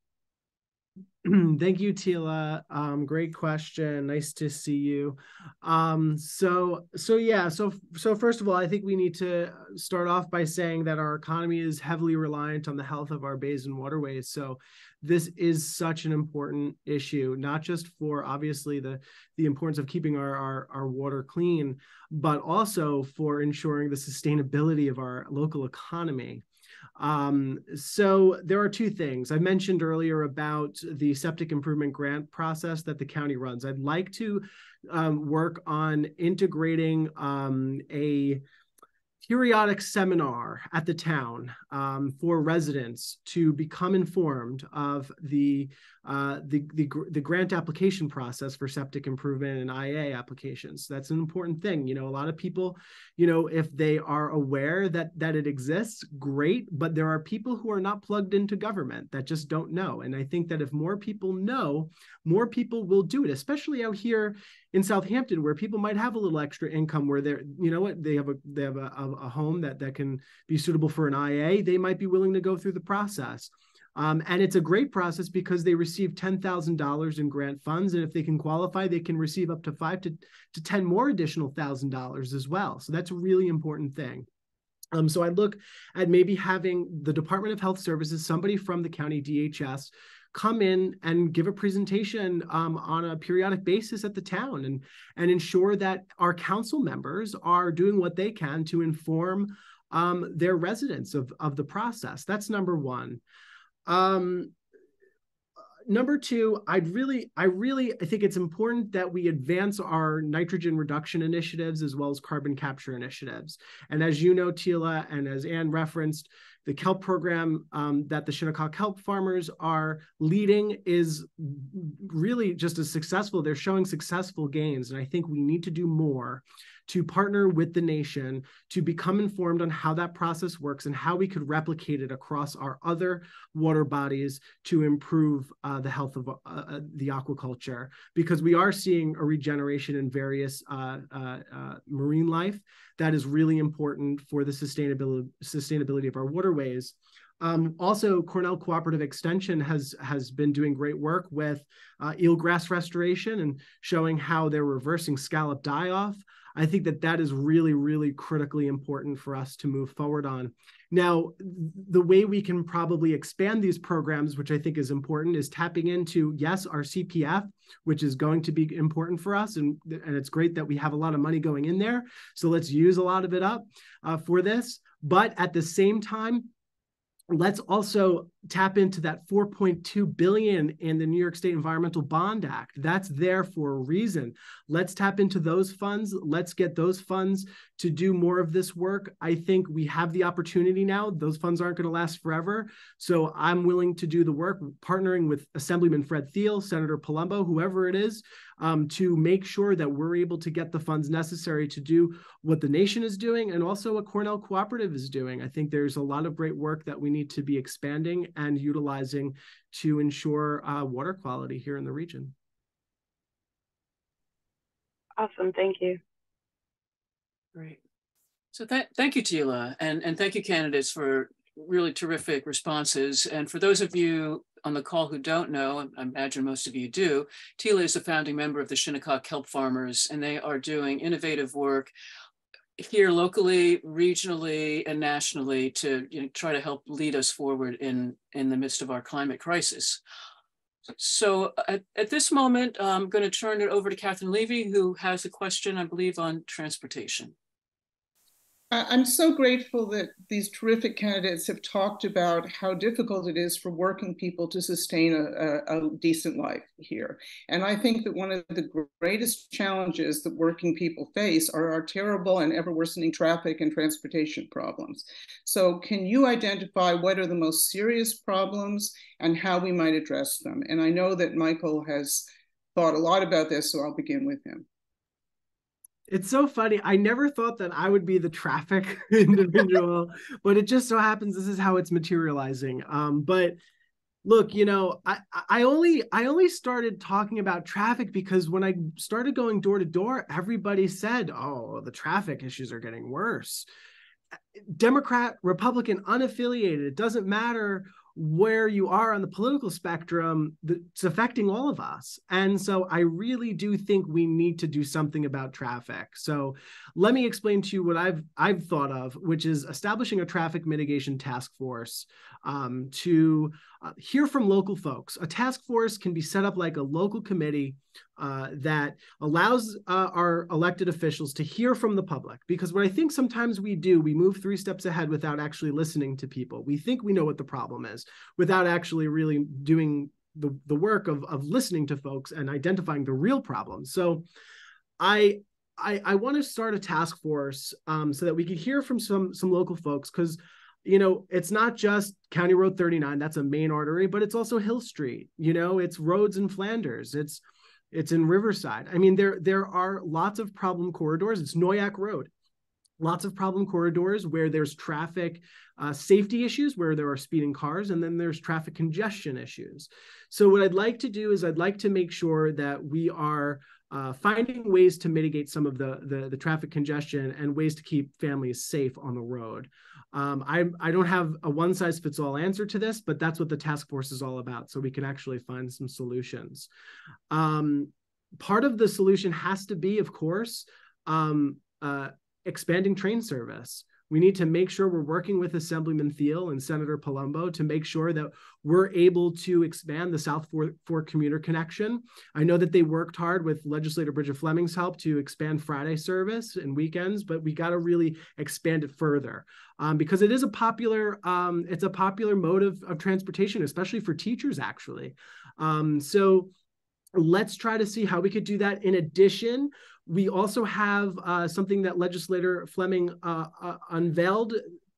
[CLEARS THROAT] Thank you, Tela. Um, great question. Nice to see you. Um, so, so yeah. So, so first of all, I think we need to start off by saying that our economy is heavily reliant on the health of our bays and waterways. So, this is such an important issue, not just for obviously the the importance of keeping our our, our water clean, but also for ensuring the sustainability of our local economy. Um, so there are two things I mentioned earlier about the septic improvement grant process that the county runs. I'd like to um, work on integrating um, a periodic seminar at the town um, for residents to become informed of the, uh, the, the, the, grant application process for septic improvement and IA applications. That's an important thing. You know, a lot of people, you know, if they are aware that that it exists, great. But there are people who are not plugged into government that just don't know. And I think that if more people know, more people will do it, especially out here in Southampton where people might have a little extra income where they're you know what they have a they have a, a, home that that can be suitable for an IA they might be willing to go through the process um, and it's a great process because they receive $10,000 in grant funds. And if they can qualify, they can receive up to five to, to 10 more additional thousand dollars as well. So that's a really important thing. Um, so I look at maybe having the Department of Health Services, somebody from the county DHS, come in and give a presentation um, on a periodic basis at the town and and ensure that our council members are doing what they can to inform um, their residents of, of the process. That's number one. Um, number two, I'd really, I really, I think it's important that we advance our nitrogen reduction initiatives as well as carbon capture initiatives. And as you know, Tela, and as Anne referenced, the kelp program um, that the Shinnecock kelp farmers are leading is really just as successful. They're showing successful gains, and I think we need to do more to partner with the nation to become informed on how that process works and how we could replicate it across our other water bodies to improve uh, the health of uh, uh the aquaculture because we are seeing a regeneration in various uh, uh, uh, marine life that is really important for the sustainability sustainability of our waterways. Um, also, Cornell Cooperative Extension has has been doing great work with uh, eelgrass restoration and showing how they're reversing scallop die off. I think that that is really, really critically important for us to move forward on. Now, the way we can probably expand these programs, which I think is important, is tapping into, yes, our CPF, which is going to be important for us. And, and it's great that we have a lot of money going in there. So let's use a lot of it up uh, for this. But at the same time, let's also tap into that 4.2 billion in the New York State Environmental Bond Act. That's there for a reason. Let's tap into those funds. Let's get those funds to do more of this work. I think we have the opportunity now. Those funds aren't going to last forever. So I'm willing to do the work, partnering with Assemblyman Fred Thiele, Senator Palumbo, whoever it is, um, to make sure that we're able to get the funds necessary to do what the nation is doing and also what Cornell Cooperative is doing. I think there's a lot of great work that we need to be expanding and utilizing to ensure uh, water quality here in the region. Awesome, thank you. Great. So th thank you, Tela, and, and thank you, candidates, for really terrific responses. And for those of you on the call who don't know, I imagine most of you do, Tela is a founding member of the Shinnecock Kelp Farmers, and they are doing innovative work here locally, regionally, and nationally to you know, try to help lead us forward in, in the midst of our climate crisis. So at, at this moment, I'm going to turn it over to Catherine Levy, who has a question, I believe, on transportation. I'm so grateful that these terrific candidates have talked about how difficult it is for working people to sustain a, a, a, decent life here. And I think that one of the greatest challenges that working people face are our terrible and ever worsening traffic and transportation problems. So, can you identify what are the most serious problems and how we might address them? And I know that Michael has thought a lot about this, so I'll begin with him. It's so funny. I never thought that I would be the traffic [LAUGHS] individual, but it just so happens this is how it's materializing. Um, but look, you know, I I only I only started talking about traffic because when I started going door to door, everybody said, "Oh, the traffic issues are getting worse." Democrat, Republican, unaffiliated, it doesn't matter where you are on the political spectrum it's affecting all of us. And so i really do think we need to do something about traffic. So let me explain to you what i've i've thought of which is establishing a traffic mitigation task force um, to uh, hear from local folks a task force can be set up like a local committee uh, that allows uh, our elected officials to hear from the public. Because what I think sometimes we do, we move three steps ahead without actually listening to people. We think we know what the problem is without actually really doing the, the work of, of listening to folks and identifying the real problem. So I I, I want to start a task force um, so that we could hear from some some local folks because you know it's not just county road 39 that's a main artery but it's also hill street you know it's roads in flanders it's it's in Riverside. I mean, there there are lots of problem corridors. It's Noyac Road. Lots of problem corridors where there's traffic uh, safety issues, where there are speeding cars, and then there's traffic congestion issues. So, what I'd like to do is I'd like to make sure that we are uh, finding ways to mitigate some of the, the, the traffic congestion and ways to keep families safe on the road. Um, I, I don't have a one size fits all answer to this, but that's what the task force is all about. So we can actually find some solutions. Um, part of the solution has to be, of course, um, uh, expanding train service. We need to make sure we're working with Assemblyman Thiele and Senator Palumbo to make sure that we're able to expand the South Fork commuter connection. I know that they worked hard with legislator Bridget Fleming's help to expand Friday service and weekends, but we got to really expand it further um, because it is a popular um, it's a popular mode of, of transportation, especially for teachers actually. Um, so let's try to see how we could do that. In addition, we also have uh, something that legislator Fleming uh, uh, unveiled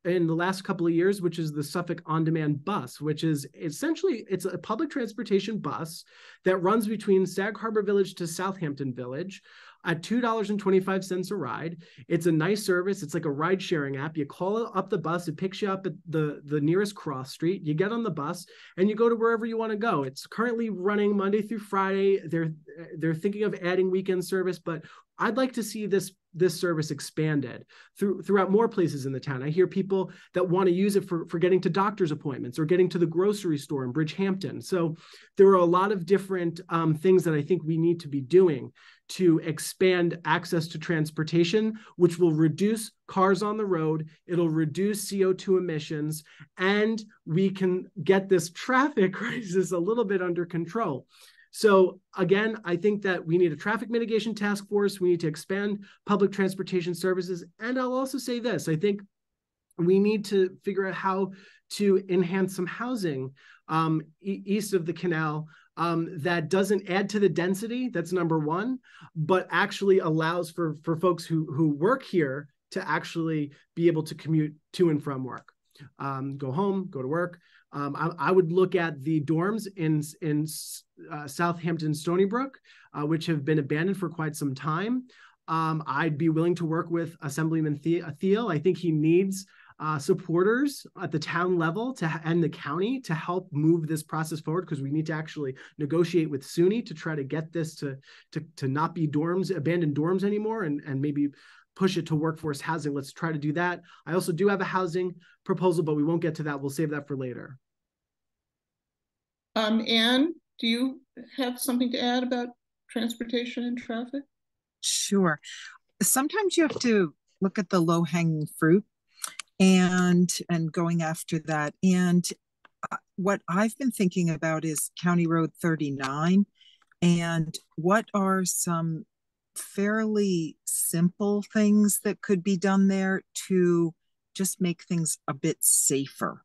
in the last couple of years, which is the Suffolk On-Demand Bus, which is essentially it's a public transportation bus that runs between Sag Harbor Village to Southampton Village at $2.25 a ride. It's a nice service. It's like a ride sharing app. You call up the bus, it picks you up at the, the nearest cross street. You get on the bus and you go to wherever you want to go. It's currently running Monday through Friday. They're they're thinking of adding weekend service, but I'd like to see this this service expanded through throughout more places in the town. I hear people that want to use it for, for getting to doctor's appointments or getting to the grocery store in Bridgehampton. So there are a lot of different um, things that I think we need to be doing to expand access to transportation, which will reduce cars on the road, it'll reduce CO2 emissions, and we can get this traffic [LAUGHS] crisis a little bit under control. So again, I think that we need a traffic mitigation task force. We need to expand public transportation services. And I'll also say this, I think we need to figure out how to enhance some housing um, east of the canal um, that doesn't add to the density. That's number one, but actually allows for for folks who who work here to actually be able to commute to and from work, um, go home, go to work. Um, I, I, would look at the dorms in in uh, Southampton, Stony Brook, uh, which have been abandoned for quite some time. Um, I'd be willing to work with Assemblyman Thiele. I think he needs uh, supporters at the town level to and the county to help move this process forward because we need to actually negotiate with SUNY to try to get this to to to not be dorms abandoned dorms anymore and and maybe push it to workforce housing. Let's try to do that. I also do have a housing proposal, but we won't get to that. We'll save that for later. Um, Anne, do you have something to add about transportation and traffic? Sure. Sometimes you have to look at the low hanging fruit and and going after that and uh, what i've been thinking about is county road 39 and what are some fairly simple things that could be done there to just make things a bit safer.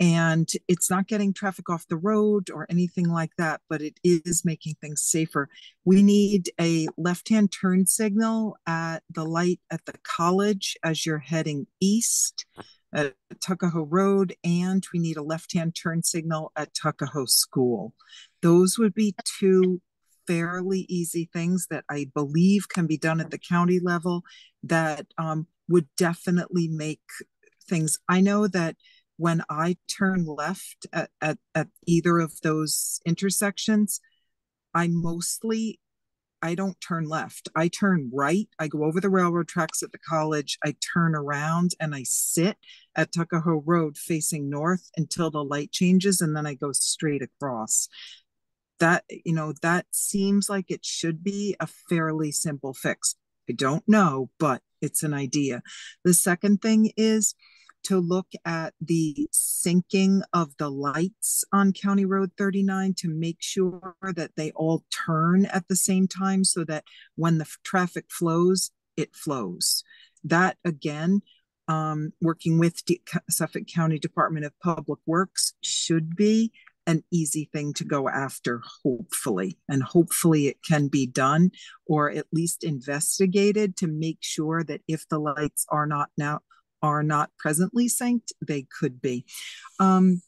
And it's not getting traffic off the road or anything like that but it is making things safer. We need a left hand turn signal at the light at the college as you're heading east at tuckahoe road and we need a left hand turn signal at tuckahoe school. Those would be two fairly easy things that i believe can be done at the county level that um, would definitely make things i know that when I turn left at, at, at either of those intersections, I mostly I don't turn left. I turn right. I go over the railroad tracks at the college. I turn around and I sit at Tuckahoe Road facing north until the light changes and then I go straight across. That, you know, that seems like it should be a fairly simple fix. I don't know, but it's an idea. The second thing is to look at the syncing of the lights on County Road 39 to make sure that they all turn at the same time so that when the traffic flows, it flows. That again, um, working with D Suffolk County Department of Public Works should be an easy thing to go after, hopefully. And hopefully it can be done or at least investigated to make sure that if the lights are not now are not presently synced, they could be. Um,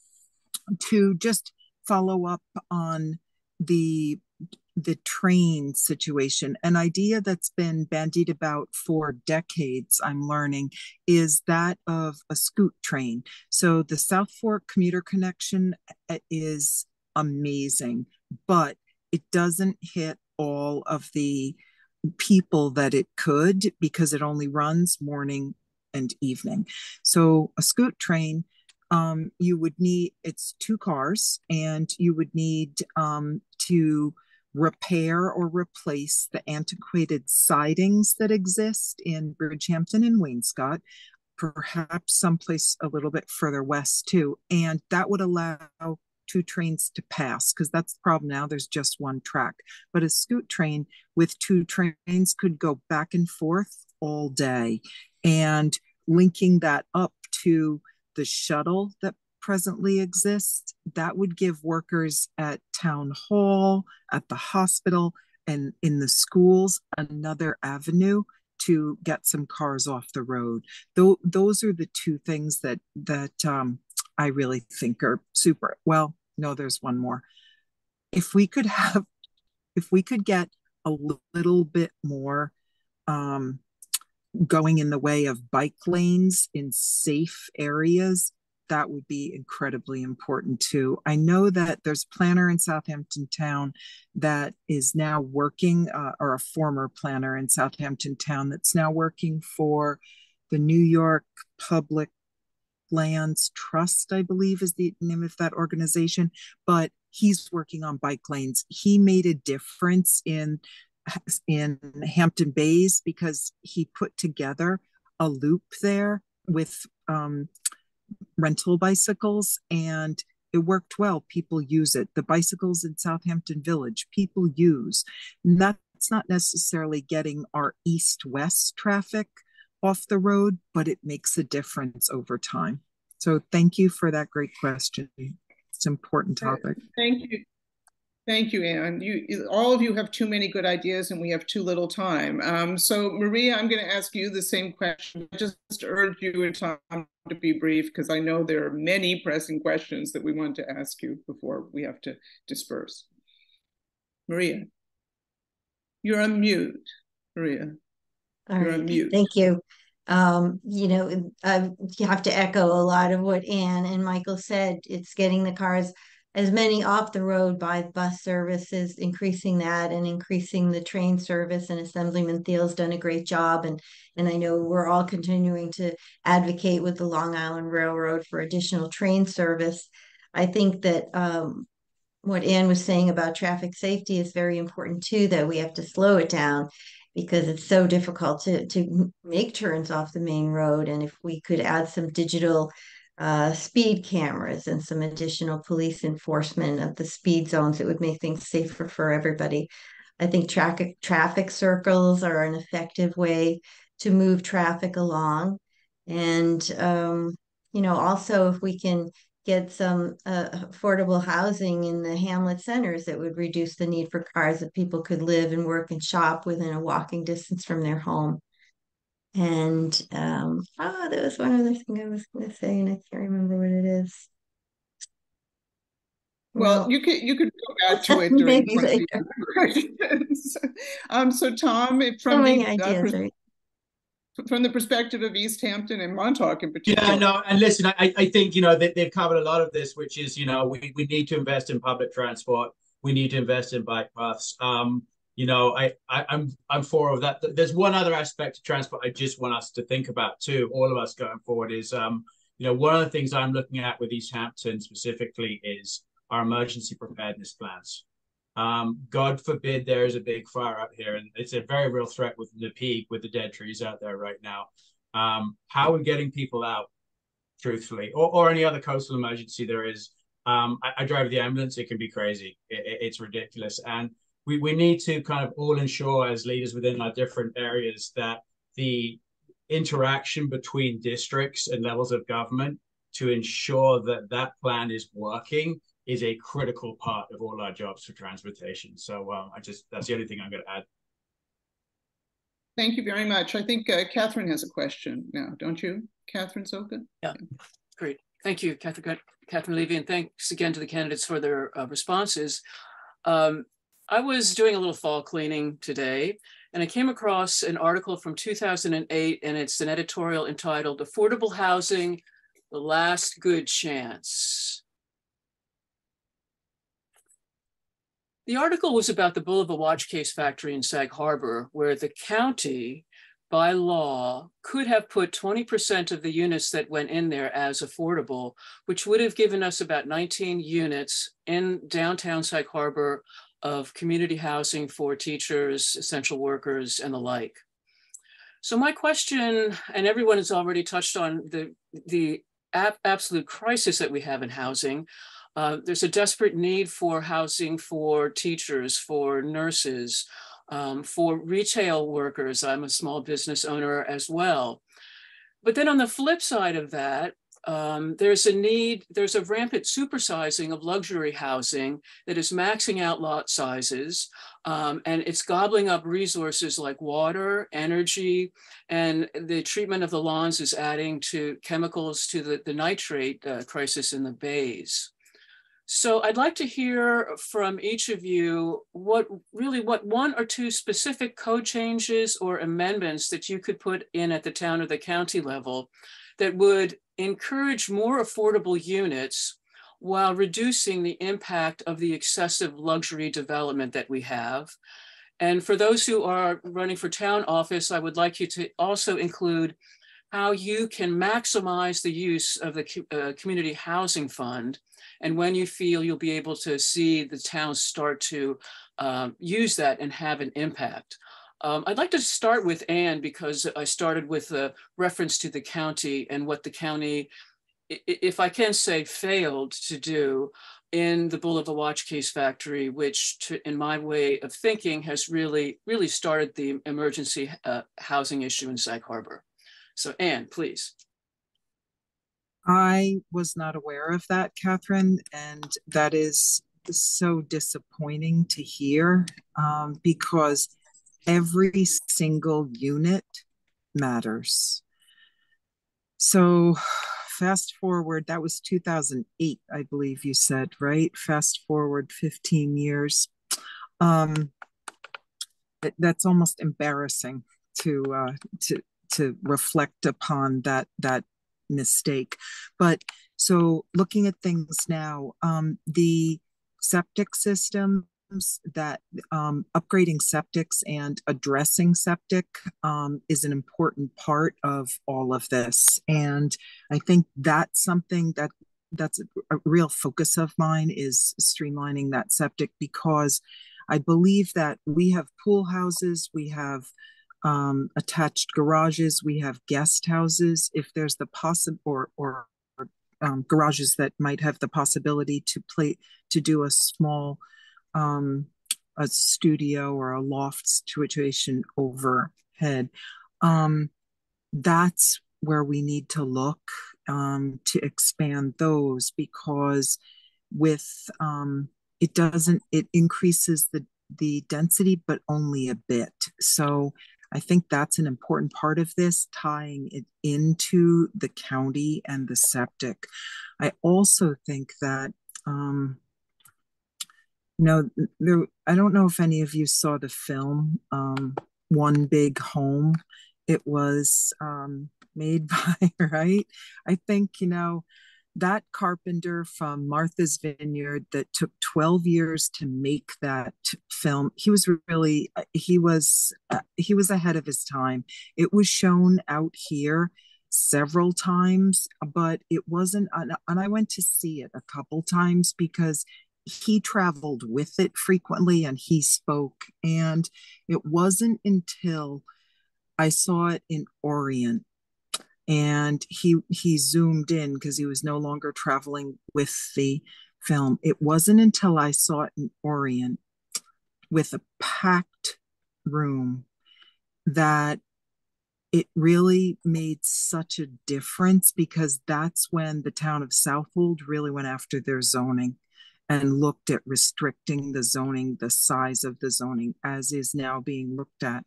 to just follow up on the the train situation an idea that's been bandied about for decades i'm learning is that of a scoot train so the south fork commuter connection eh, is amazing but it doesn't hit all of the people that it could because it only runs morning and evening. So a scoot train, um, you would need it's two cars, and you would need um, to repair or replace the antiquated sidings that exist in Bridgehampton and Wainscott. perhaps someplace a little bit further west too. And that would allow two trains to pass because that's the problem now. There's just one track. But a scoot train with two trains could go back and forth all day. And linking that up to the shuttle that presently exist, that would give workers at town hall, at the hospital, and in the schools another avenue to get some cars off the road. Though those are the two things that that um, I really think are super. Well, no, there's one more. If we could have, if we could get a little bit more um, going in the way of bike lanes in safe areas, that would be incredibly important too. I know that there's a planner in Southampton Town that is now working, uh, or a former planner in Southampton Town that's now working for the New York Public Lands Trust, I believe is the name of that organization. But he's working on bike lanes. He made a difference in in Hampton Bays because he put together a loop there with um, rental bicycles and it worked well. People use it. The bicycles in Southampton Village, people use. And that's not necessarily getting our east west traffic off the road, but it makes a difference over time. So thank you for that great question. It's an important topic. Thank you. Thank you, Ann. You, all of you have too many good ideas and we have too little time. Um, so Maria, I'm going to ask you the same question. I just urge you and Tom to be brief because I know there are many pressing questions that we want to ask you before we have to disperse. Maria, you're on mute, Maria. All you're right. on mute. Thank you. Um, you know, you have to echo a lot of what Ann and Michael said. It's getting the cars as many off the road by bus services, increasing that and increasing the train service. And Assemblyman Thiele's done a great job. And, and I know we're all continuing to advocate with the Long Island Railroad for additional train service. I think that um, what Ann was saying about traffic safety is very important too, that we have to slow it down because it's so difficult to, to make turns off the main road. And if we could add some digital uh, speed cameras and some additional police enforcement of the speed zones. It would make things safer for everybody. I think traffic traffic circles are an effective way to move traffic along, and um, you know also if we can get some uh, affordable housing in the hamlet centers that would reduce the need for cars that people could live and work and shop within a walking distance from their home and um, oh, there was one other thing I was going to say, and I can't remember what it is. Well, well you could you could go back to it [LAUGHS] during maybe questions. [LAUGHS] um, so Tom, from the ideas, uh, right? from the perspective of East Hampton and Montauk in particular. Yeah, no, and listen, I, I think you know they, they've covered a lot of this, which is you know we, we need to invest in public transport, we need to invest in bike paths. Um, you know, I, I am I'm, I'm for of that. There's one other aspect of transport I just want us to think about too, all of us going forward is um, you know, one of the things I'm looking at with East Hampton specifically is our emergency preparedness plans. Um, God forbid there is a big fire up here, and it's a very real threat with the peak with the dead trees out there right now. Um, how are we getting people out, truthfully, or, or any other coastal emergency there is? Um, I, I drive the ambulance; it can be crazy. It, it, it's ridiculous, and we, we need to kind of all ensure as leaders within our different areas that the interaction between districts and levels of government to ensure that that plan is working is a critical part of all our jobs for transportation. So um, I just that's the only thing I'm going to add. Thank you very much. I think uh, Catherine has a question now, don't you, Catherine Soka? Yeah, great. Thank you, Catherine, Catherine Levy, and thanks again to the candidates for their uh, responses. Um, I was doing a little fall cleaning today and I came across an article from 2008 and it's an editorial entitled Affordable Housing, The Last Good Chance. The article was about the Bulova Watch case factory in Sag Harbor, where the county, by law, could have put 20% of the units that went in there as affordable, which would have given us about 19 units in downtown Sag Harbor of community housing for teachers, essential workers, and the like. So my question, and everyone has already touched on the, the ab absolute crisis that we have in housing. Uh, there's a desperate need for housing for teachers, for nurses, um, for retail workers. I'm a small business owner as well. But then on the flip side of that, um, there's a need, there's a rampant supersizing of luxury housing that is maxing out lot sizes um, and it's gobbling up resources like water, energy, and the treatment of the lawns is adding to chemicals to the, the nitrate uh, crisis in the bays. So I'd like to hear from each of you what really what one or two specific code changes or amendments that you could put in at the town or the county level that would encourage more affordable units while reducing the impact of the excessive luxury development that we have. And for those who are running for town office, I would like you to also include how you can maximize the use of the uh, community housing fund and when you feel you'll be able to see the town start to um, use that and have an impact. Um, I'd like to start with Ann because I started with a reference to the county and what the county, if I can say, failed to do in the Bulova Watch case factory, which to, in my way of thinking has really, really started the emergency uh, housing issue in Sag Harbor. So Ann, please. I was not aware of that, Catherine, and that is so disappointing to hear um, because every single unit matters. So, fast forward, that was 2008, I believe you said, right? Fast forward 15 years. Um, that's almost embarrassing to uh, to to reflect upon that that mistake. But so looking at things now, um, the septic system that um, upgrading septics and addressing septic um, is an important part of all of this. And I think that's something that that's a, a real focus of mine is streamlining that septic because I believe that we have pool houses, we have um, attached garages, we have guest houses. If there's the possible or or um, garages that might have the possibility to play to do a small um, a studio or a loft situation overhead. Um, that's where we need to look um, to expand those because with um, it doesn't it increases the the density but only a bit so i think that's an important part of this tying it into the county and the septic i also think that um, no, there. I don't know if any of you saw the film um, One Big Home. It was um, made [LAUGHS] by right. I think you know that carpenter from Martha's Vineyard that took 12 years to make that film he was really he was uh, he was ahead of his time it was shown out here several times but it wasn't and I went to see it a couple times because he traveled with it frequently and he spoke. And it wasn't until I saw it in Orient and he he zoomed in because he was no longer traveling with the film. It wasn't until I saw it in Orient with a packed room that it really made such a difference because that's when the town of Southold really went after their zoning and looked at restricting the zoning, the size of the zoning, as is now being looked at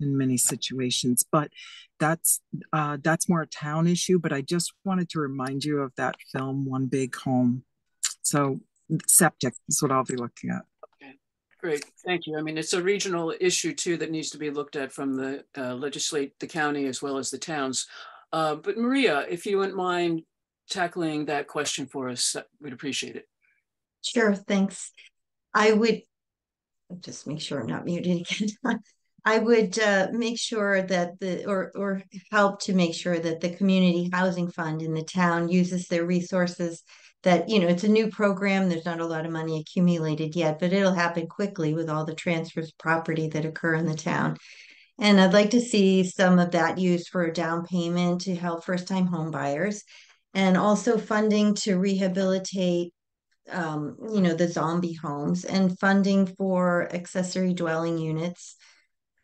in many situations. But that's uh, that's more a town issue. But I just wanted to remind you of that film, One Big Home. So septic is what I'll be looking at. Okay, great, thank you. I mean, it's a regional issue too that needs to be looked at from the uh, legislate, the county as well as the towns. Uh, but Maria, if you wouldn't mind tackling that question for us, we'd appreciate it. Sure, thanks. I would just make sure I'm not muted again. [LAUGHS] I would uh, make sure that the or or help to make sure that the community housing fund in the town uses their resources that you know it's a new program there's not a lot of money accumulated yet but it'll happen quickly with all the transfers property that occur in the town And I'd like to see some of that used for a down payment to help first-time home buyers and also funding to rehabilitate um, you know, the zombie homes and funding for accessory dwelling units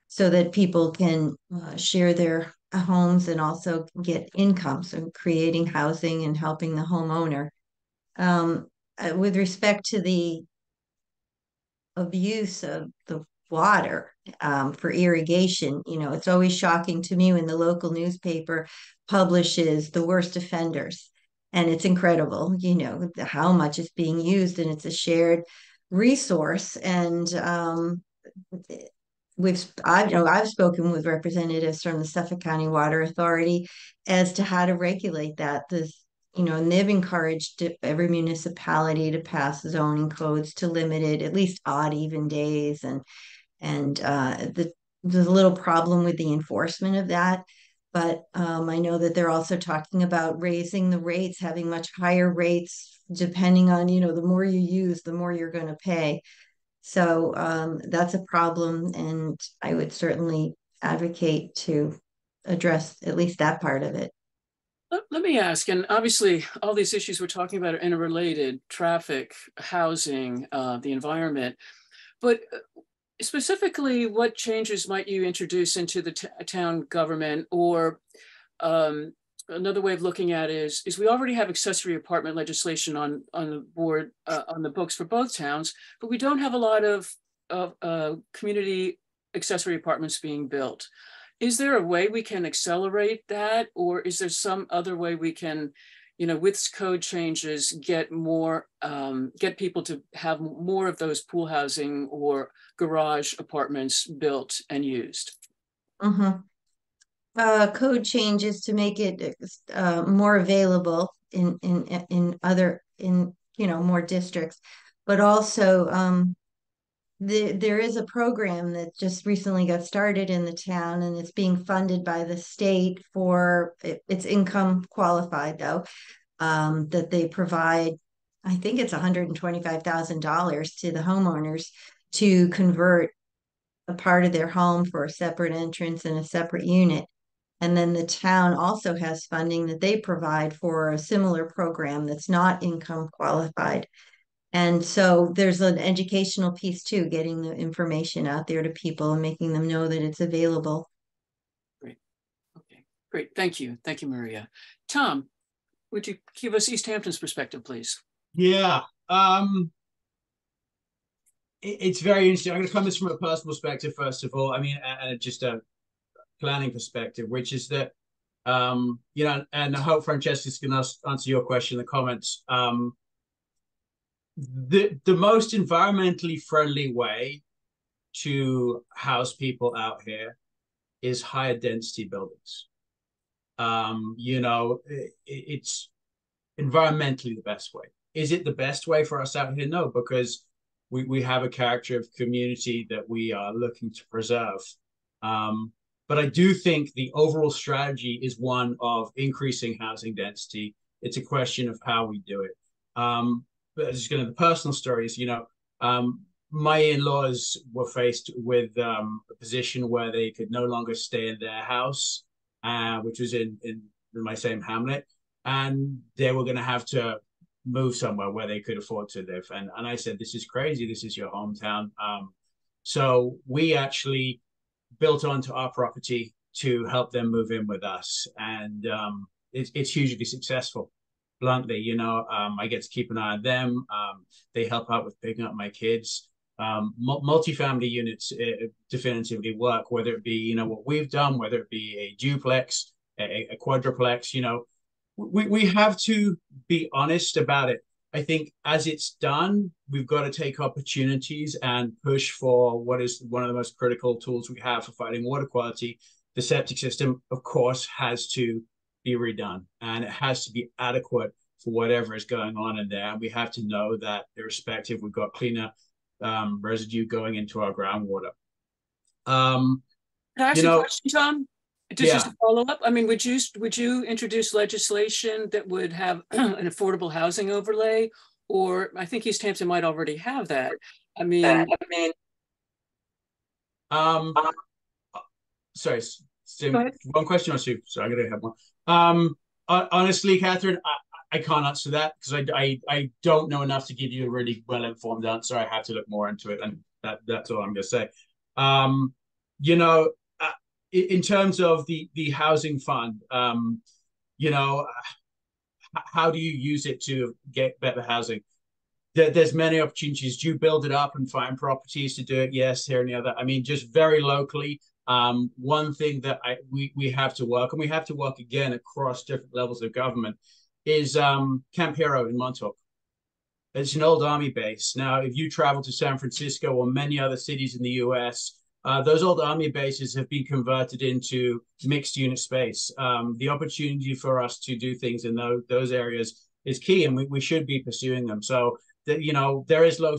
so that people can uh, share their homes and also get income. So creating housing and helping the homeowner. Um, uh, with respect to the abuse of the water um, for irrigation, you know, it's always shocking to me when the local newspaper publishes the worst offenders and it's incredible you know how much is being used and it's a shared resource. And um, we've I've you know I've spoken with representatives from the Suffolk County Water Authority as to how to regulate that. This you know and they've encouraged every municipality to pass zoning codes to limit it at least odd even days. And and uh, the a little problem with the enforcement of that but um, I know that they're also talking about raising the rates, having much higher rates, depending on, you know, the more you use, the more you're going to pay. So um, that's a problem. And I would certainly advocate to address at least that part of it. Let, me ask, and obviously all these issues we're talking about are interrelated, traffic, housing, uh, the environment. But uh, specifically, what changes might you introduce into the town government or um, another way of looking at it is, is we already have accessory apartment legislation on, on the board, uh, on the books for both towns, but we don't have a lot of, of uh, community accessory apartments being built. Is there a way we can accelerate that? Or is there some other way we can you know, with code changes, get more, um, get people to have more of those pool housing or garage apartments built and used. Mm-hmm. Uh, code changes to make it uh, more available in in in other in you know more districts, but also um, the, there is a program that just recently got started in the town and it's being funded by the state for it, it's income qualified though um, that they provide i think it's $125000 to the homeowners to convert a part of their home for a separate entrance and a separate unit. And then the town also has funding that they provide for a similar program that's not income qualified and so there's an educational piece too, getting the information out there to people and making them know that it's available. Great. Okay, great. Thank you. Thank you, Maria. Tom, would you give us East Hampton's perspective, please? Yeah. Um, it, it's very interesting. I'm going to come this from a personal perspective, first of all. I mean, and just a planning perspective, which is that, um, you know, and I hope Francesca's going to answer your question in the comments. Um, the the most environmentally friendly way to house people out here is higher density buildings. Um, you know, it, it's environmentally the best way. Is it the best way for us out here? No, because we, we have a character of community that we are looking to preserve. Um, but I do think the overall strategy is one of increasing housing density. It's a question of how we do it. Um, just going to the personal stories, you know, um, my in-laws were faced with um, a position where they could no longer stay in their house, uh, which was in, in my same hamlet, and they were going to have to move somewhere where they could afford to live. And and I said, this is crazy. This is your hometown. Um, so we actually built onto our property to help them move in with us, and um, it's it's hugely successful bluntly, you know, um, I get to keep an eye on them. Um, they help out with picking up my kids. Um, multifamily units uh, definitively work, whether it be, you know, what we've done, whether it be a duplex, a, a quadruplex, you know, we, we have to be honest about it. I think as it's done, we've got to take opportunities and push for what is one of the most critical tools we have for fighting water quality. The septic system, of course, has to be redone and it has to be adequate for whatever is going on in there. And we have to know that irrespective, we've got cleaner um, residue going into our groundwater. Um, Can I ask you, know, a question, Tom? Just, yeah. just follow up. I mean, would you would you introduce legislation that would have [CLEARS THROAT] an affordable housing overlay, or I think East Hampton might already have that. I mean, I mean, um, sorry, one question or two. So I'm going to have one. Um, honestly, Catherine, I, I can't answer that because I, I, I don't know enough to give you a really well informed answer. I have to look more into it, and that, that's all I'm going to say. Um, you know, uh, in terms of the the housing fund, um, you know, how do you use it to get better housing? There, there's many opportunities. Do you build it up and find properties to do it? Yes, here and the other. I mean, just very locally. Um, one thing that I, we we have to work, and we have to work again across different levels of government, is um, Camp Hero in Montauk. It's an old army base. Now, if you travel to San Francisco or many other cities in the U.S., uh, those old army bases have been converted into mixed unit space. Um, the opportunity for us to do things in those, those areas is key, and we, we should be pursuing them. So, that you know, there is low,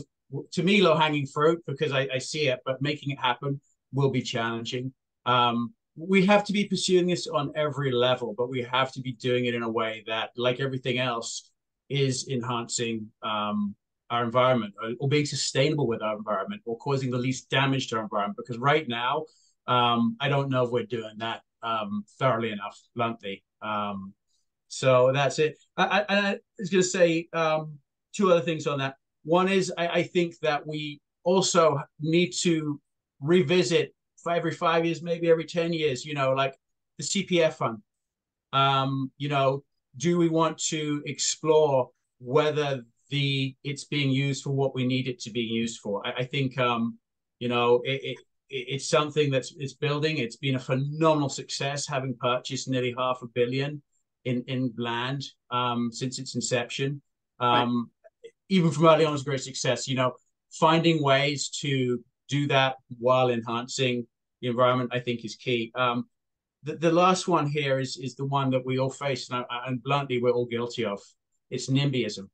to me, low hanging fruit because I, I see it, but making it happen will be challenging. Um, we have to be pursuing this on every level, but we have to be doing it in a way that, like everything else, is enhancing um, our environment or, or, being sustainable with our environment or causing the least damage to our environment. Because right now, um, I don't know if we're doing that um, thoroughly enough, bluntly. Um, so that's it. I, I, I was going to say um, two other things on that. One is I, I think that we also need to revisit for every five years, maybe every 10 years, you know, like the CPF fund. Um, you know, do we want to explore whether the it's being used for what we need it to be used for. I, I think um, you know it, it, it's something that's it's building. It's been a phenomenal success, having purchased nearly half a billion in in land um, since its inception. Um, right. Even from early on, was a great success. You know, finding ways to do that while enhancing the environment, I think, is key. Um, the, the last one here is is the one that we all face, and, and bluntly, we're all guilty of. It's NIMBYism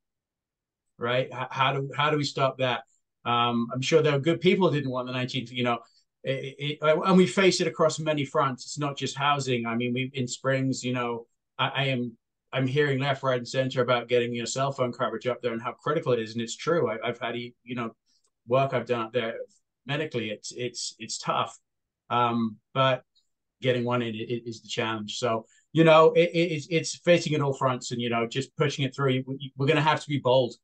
right? How, do how do we stop that? Um, I'm sure there are good people who didn't want the 19th, you know, it, it, and we face it across many fronts. It's not just housing. I mean, we in Springs, you know, I, I, am I'm hearing left, right, and center about getting your cell phone coverage up there and how critical it is, and it's true. I, have had you know work I've done up there medically. It's it's it's tough, um, but getting one in is the challenge. So you know, it, it's it's facing it all fronts, and you know, just pushing it through. We're going to have to be bold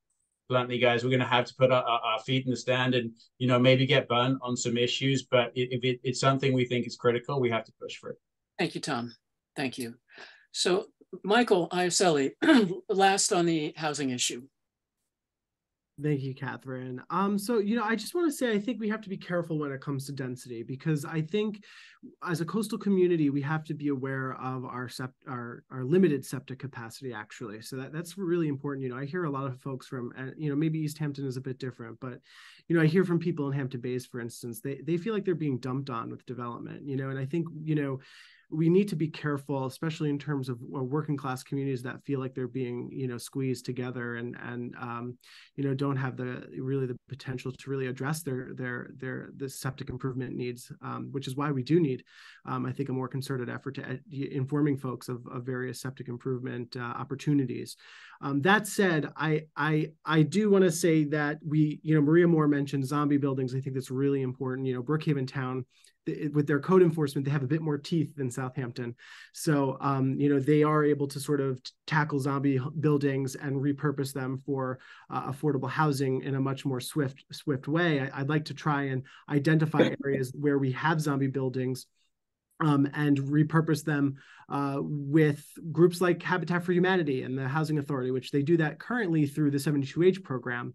bluntly, guys, we're going to have to put our, our, feet in the stand and, you know, maybe get burnt on some issues. But if it, it's something we think is critical, we have to push for it. Thank you, Tom. Thank you. So, Michael Iasilli, [CLEARS THROAT] last on the housing issue. Thank you, Catherine. Um, so, you know, I just want to say I think we have to be careful when it comes to density because I think as a coastal community, we have to be aware of our sept our, our limited septic capacity, actually. So that, that's really important. You know, I hear a lot of folks from, uh, you know, maybe East Hampton is a bit different, but, you know, I hear from people in Hampton Bays, for instance, they, they feel like they're being dumped on with development, you know, and I think, you know, we need to be careful, especially in terms of uh, working class communities that feel like they're being, you know, squeezed together and and um, you know don't have the really the potential to really address their their their the septic improvement needs, um, which is why we do need, um, I think, a more concerted effort to ed- informing folks of, of various septic improvement uh, opportunities. Um, that said, I I I do want to say that we, you know, Maria Moore mentioned zombie buildings. I think that's really important. You know, Brookhaven Town with their code enforcement, they have a bit more teeth than Southampton. So, um, you know, they are able to sort of tackle zombie buildings and repurpose them for uh, affordable housing in a much more swift, swift way. I, would like to try and identify [LAUGHS] areas where we have zombie buildings. Um, and repurpose them uh, with groups like Habitat for Humanity and the Housing Authority, which they do that currently through the 72H program.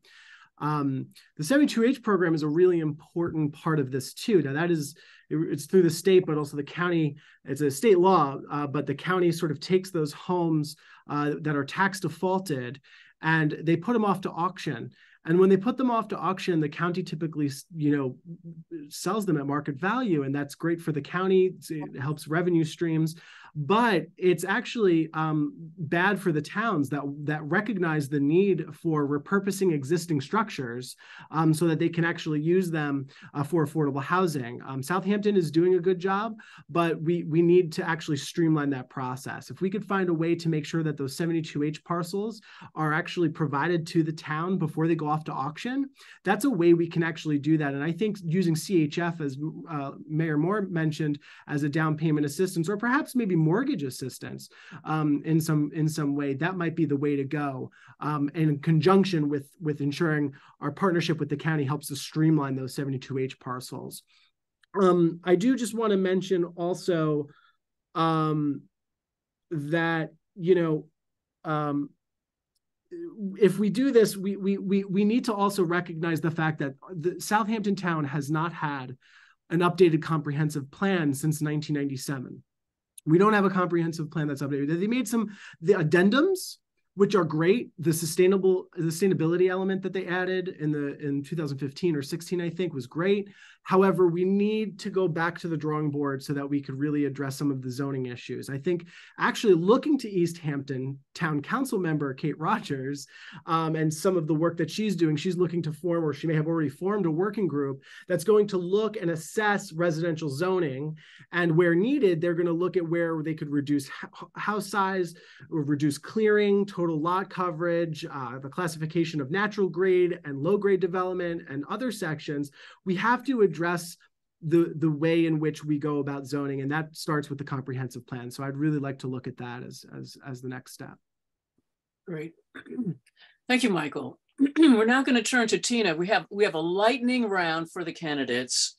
Um, the 72H program is a really important part of this too. Now that is it's through the state, but also the county. It's a state law, uh, but the county sort of takes those homes uh, that are tax defaulted and they put them off to auction. And when they put them off to auction, the county typically, you know, sells them at market value, and that's great for the county. It helps revenue streams. But it's actually um, bad for the towns that that recognize the need for repurposing existing structures um, so that they can actually use them uh, for affordable housing. Um, Southampton is doing a good job, but we we need to actually streamline that process. If we could find a way to make sure that those 72H parcels are actually provided to the town before they go off to auction, that's a way we can actually do that. And I think using CHF, as uh, Mayor Moore mentioned, as a down payment assistance, or perhaps maybe mortgage assistance um, in some in some way, that might be the way to go. Um, in conjunction with with ensuring our partnership with the county helps to streamline those 72H parcels. Um, I do just want to mention also um, that you know um, if we do this, we we we we need to also recognize the fact that the Southampton town has not had an updated comprehensive plan since 1997. We don't have a comprehensive plan that's updated. They made some the addendums which are great. The sustainable the sustainability element that they added in the in 2015 or 16, I think, was great. However, we need to go back to the drawing board so that we could really address some of the zoning issues. I think actually looking to East Hampton Town Council member Cate Rogers um, and some of the work that she's doing, she's looking to form, or she may have already formed a working group that's going to look and assess residential zoning. And where needed, they're going to look at where they could reduce house size, or reduce clearing, total lot coverage, uh, the classification of natural grade and low grade development, and other sections. We have to address the the way in which we go about zoning and that starts with the comprehensive plan. So i'd really like to look at that as as as the next step. Great. [CLEARS THROAT] Thank you michael. [CLEARS THROAT] We're now going to turn to tina. We have we have a lightning round for the candidates.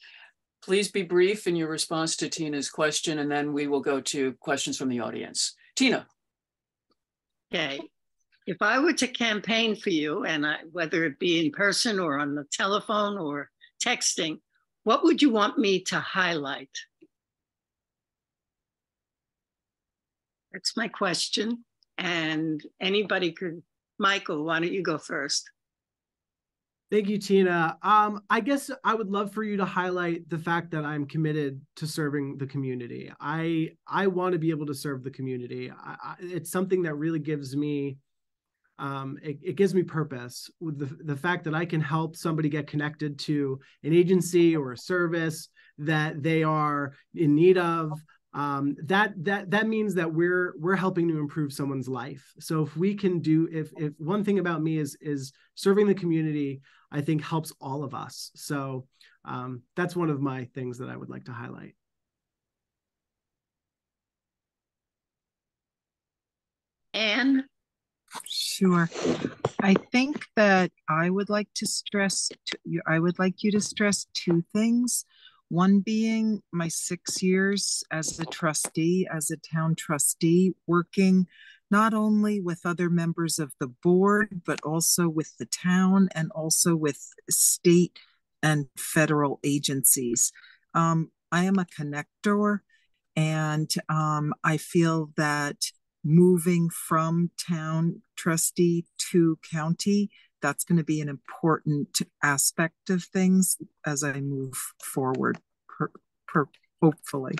Please be brief in your response to tina's question and then we will go to questions from the audience. Tina. Okay if i were to campaign for you and I, whether it be in person or on the telephone or texting what would you want me to highlight? That's my question. And anybody could, Michael, why don't you go first? Thank you, Tina. Um, I guess I would love for you to highlight the fact that I'm committed to serving the community. I I want to be able to serve the community. I, I, it's something that really gives me um, it, it, gives me purpose with the, the fact that I can help somebody get connected to an agency or a service that they are in need of. Um, that that that means that we're we're helping to improve someone's life. So if we can do if if one thing about me is is serving the community, I think helps all of us. So um, that's one of my things that I would like to highlight. And Sure. I think that I would like to stress, to, I would like you to stress two things. One being my six years as a trustee, as a town trustee, working not only with other members of the board, but also with the town and also with state and federal agencies. Um, I am a connector, and um, I feel that moving from town trustee to county, that's going to be an important aspect of things as I move forward, per, per, hopefully.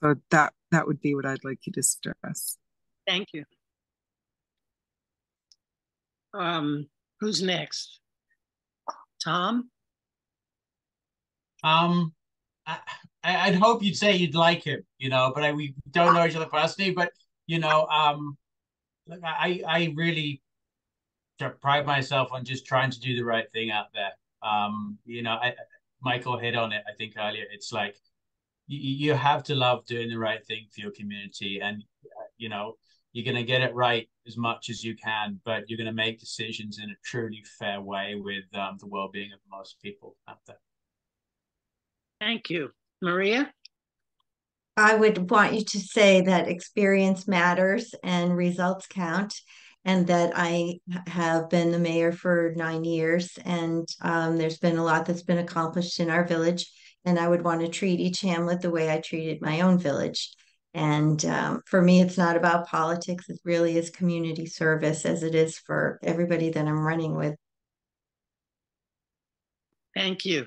So that that would be what I'd like you to stress. Thank you. Um, who's next? Tom? Um, I, I'd hope you'd say you'd like him, you know, but I, we don't know each other personally. But you know, um, I I really pride myself on just trying to do the right thing out there. Um, you know, I, Michael hit on it. I think earlier. It's like you, you have to love doing the right thing for your community, and you know you're going to get it right as much as you can, but you're going to make decisions in a truly fair way with um, the well-being of most people out there. Thank you, Maria. I would want you to say that experience matters and results count, and that I have been the mayor for nine years, and um, there's been a lot that's been accomplished in our village. And I would want to treat each hamlet the way I treated my own village. And um, for me, it's not about politics. It really is community service, as it is for everybody that I'm running with. Thank you.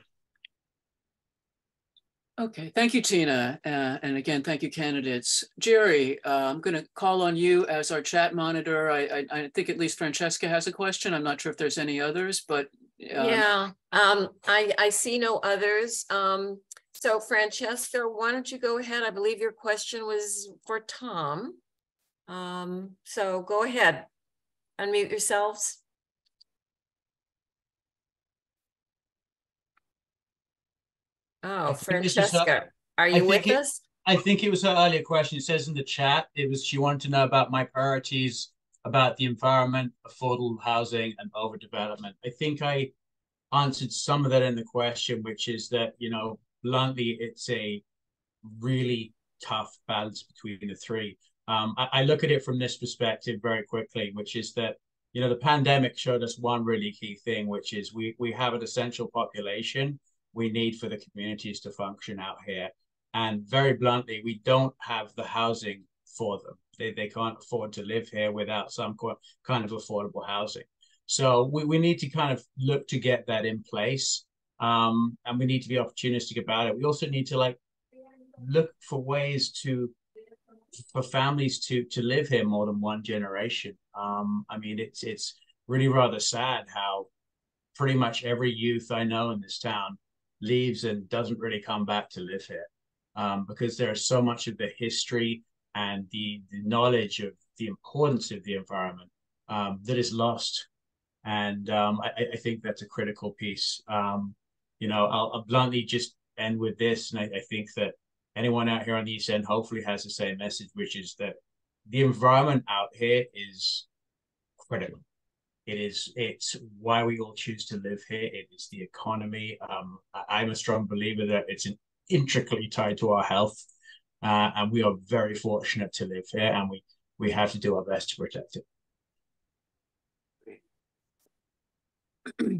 Okay, thank you, Tina. Uh, and again, thank you, candidates. Jerry, uh, I'm going to call on you as our chat monitor. I, I, I, think at least Francesca has a question. I'm not sure if there's any others, but. Um... Yeah, um, I, I see no others. Um, so Francesca, why don't you go ahead? I believe your question was for Tom. Um, so go ahead, unmute yourselves. Oh, Francesca, are you with it, us? I think it was her earlier question. It says in the chat, it was she wanted to know about my priorities about the environment, affordable housing, and overdevelopment. I think I answered some of that in the question, which is that, you know, bluntly, it's a really tough balance between the three. Um, I, I look at it from this perspective very quickly, which is that you know the pandemic showed us one really key thing, which is we we have an essential population we need for the communities to function out here. And very bluntly, we don't have the housing for them. They, they can't afford to live here without some kind of affordable housing. So we, we need to kind of look to get that in place. Um, and we need to be opportunistic about it. We also need to like look for ways to for families to to live here more than one generation. Um, I mean, it's it's really rather sad how pretty much every youth I know in this town leaves and doesn't really come back to live here um, because there's so much of the history and the, the knowledge of the importance of the environment um, that is lost. And um, I, I, think that's a critical piece. Um, you know, I'll, I'll, bluntly just end with this. And I, I think that anyone out here on the East End hopefully has the same message, which is that the environment out here is critical. It is it's why we all choose to live here. It is the economy. Um, I'm a strong believer that it's an intricately tied to our health, uh, and we are very fortunate to live here, and we we have to do our best to protect it.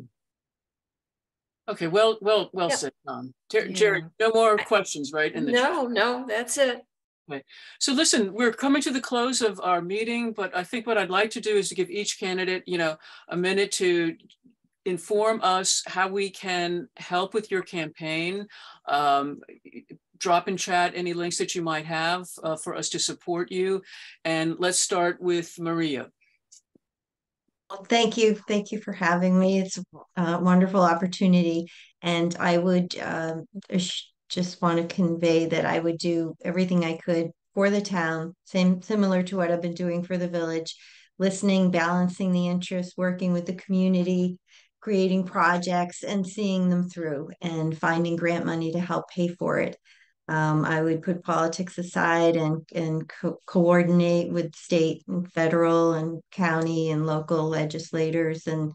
[CLEARS THROAT] Okay, well, well, well yep. said, Tom. Jer- yeah. Jerry, no more questions, right? In the no, chat. no, that's it. Okay. So listen, we're coming to the close of our meeting, but I think what I'd like to do is to give each candidate, you know, a minute to inform us how we can help with your campaign. Um, drop in chat any links that you might have uh, for us to support you. And let's start with Maria. Well, thank you. Thank you for having me. It's a wonderful opportunity. And I would uh, just want to convey that I would do everything I could for the town, same similar to what I've been doing for the village, listening, balancing the interests, working with the community, creating projects and seeing them through and finding grant money to help pay for it. Um, I would put politics aside and and co- coordinate with state and federal and county and local legislators and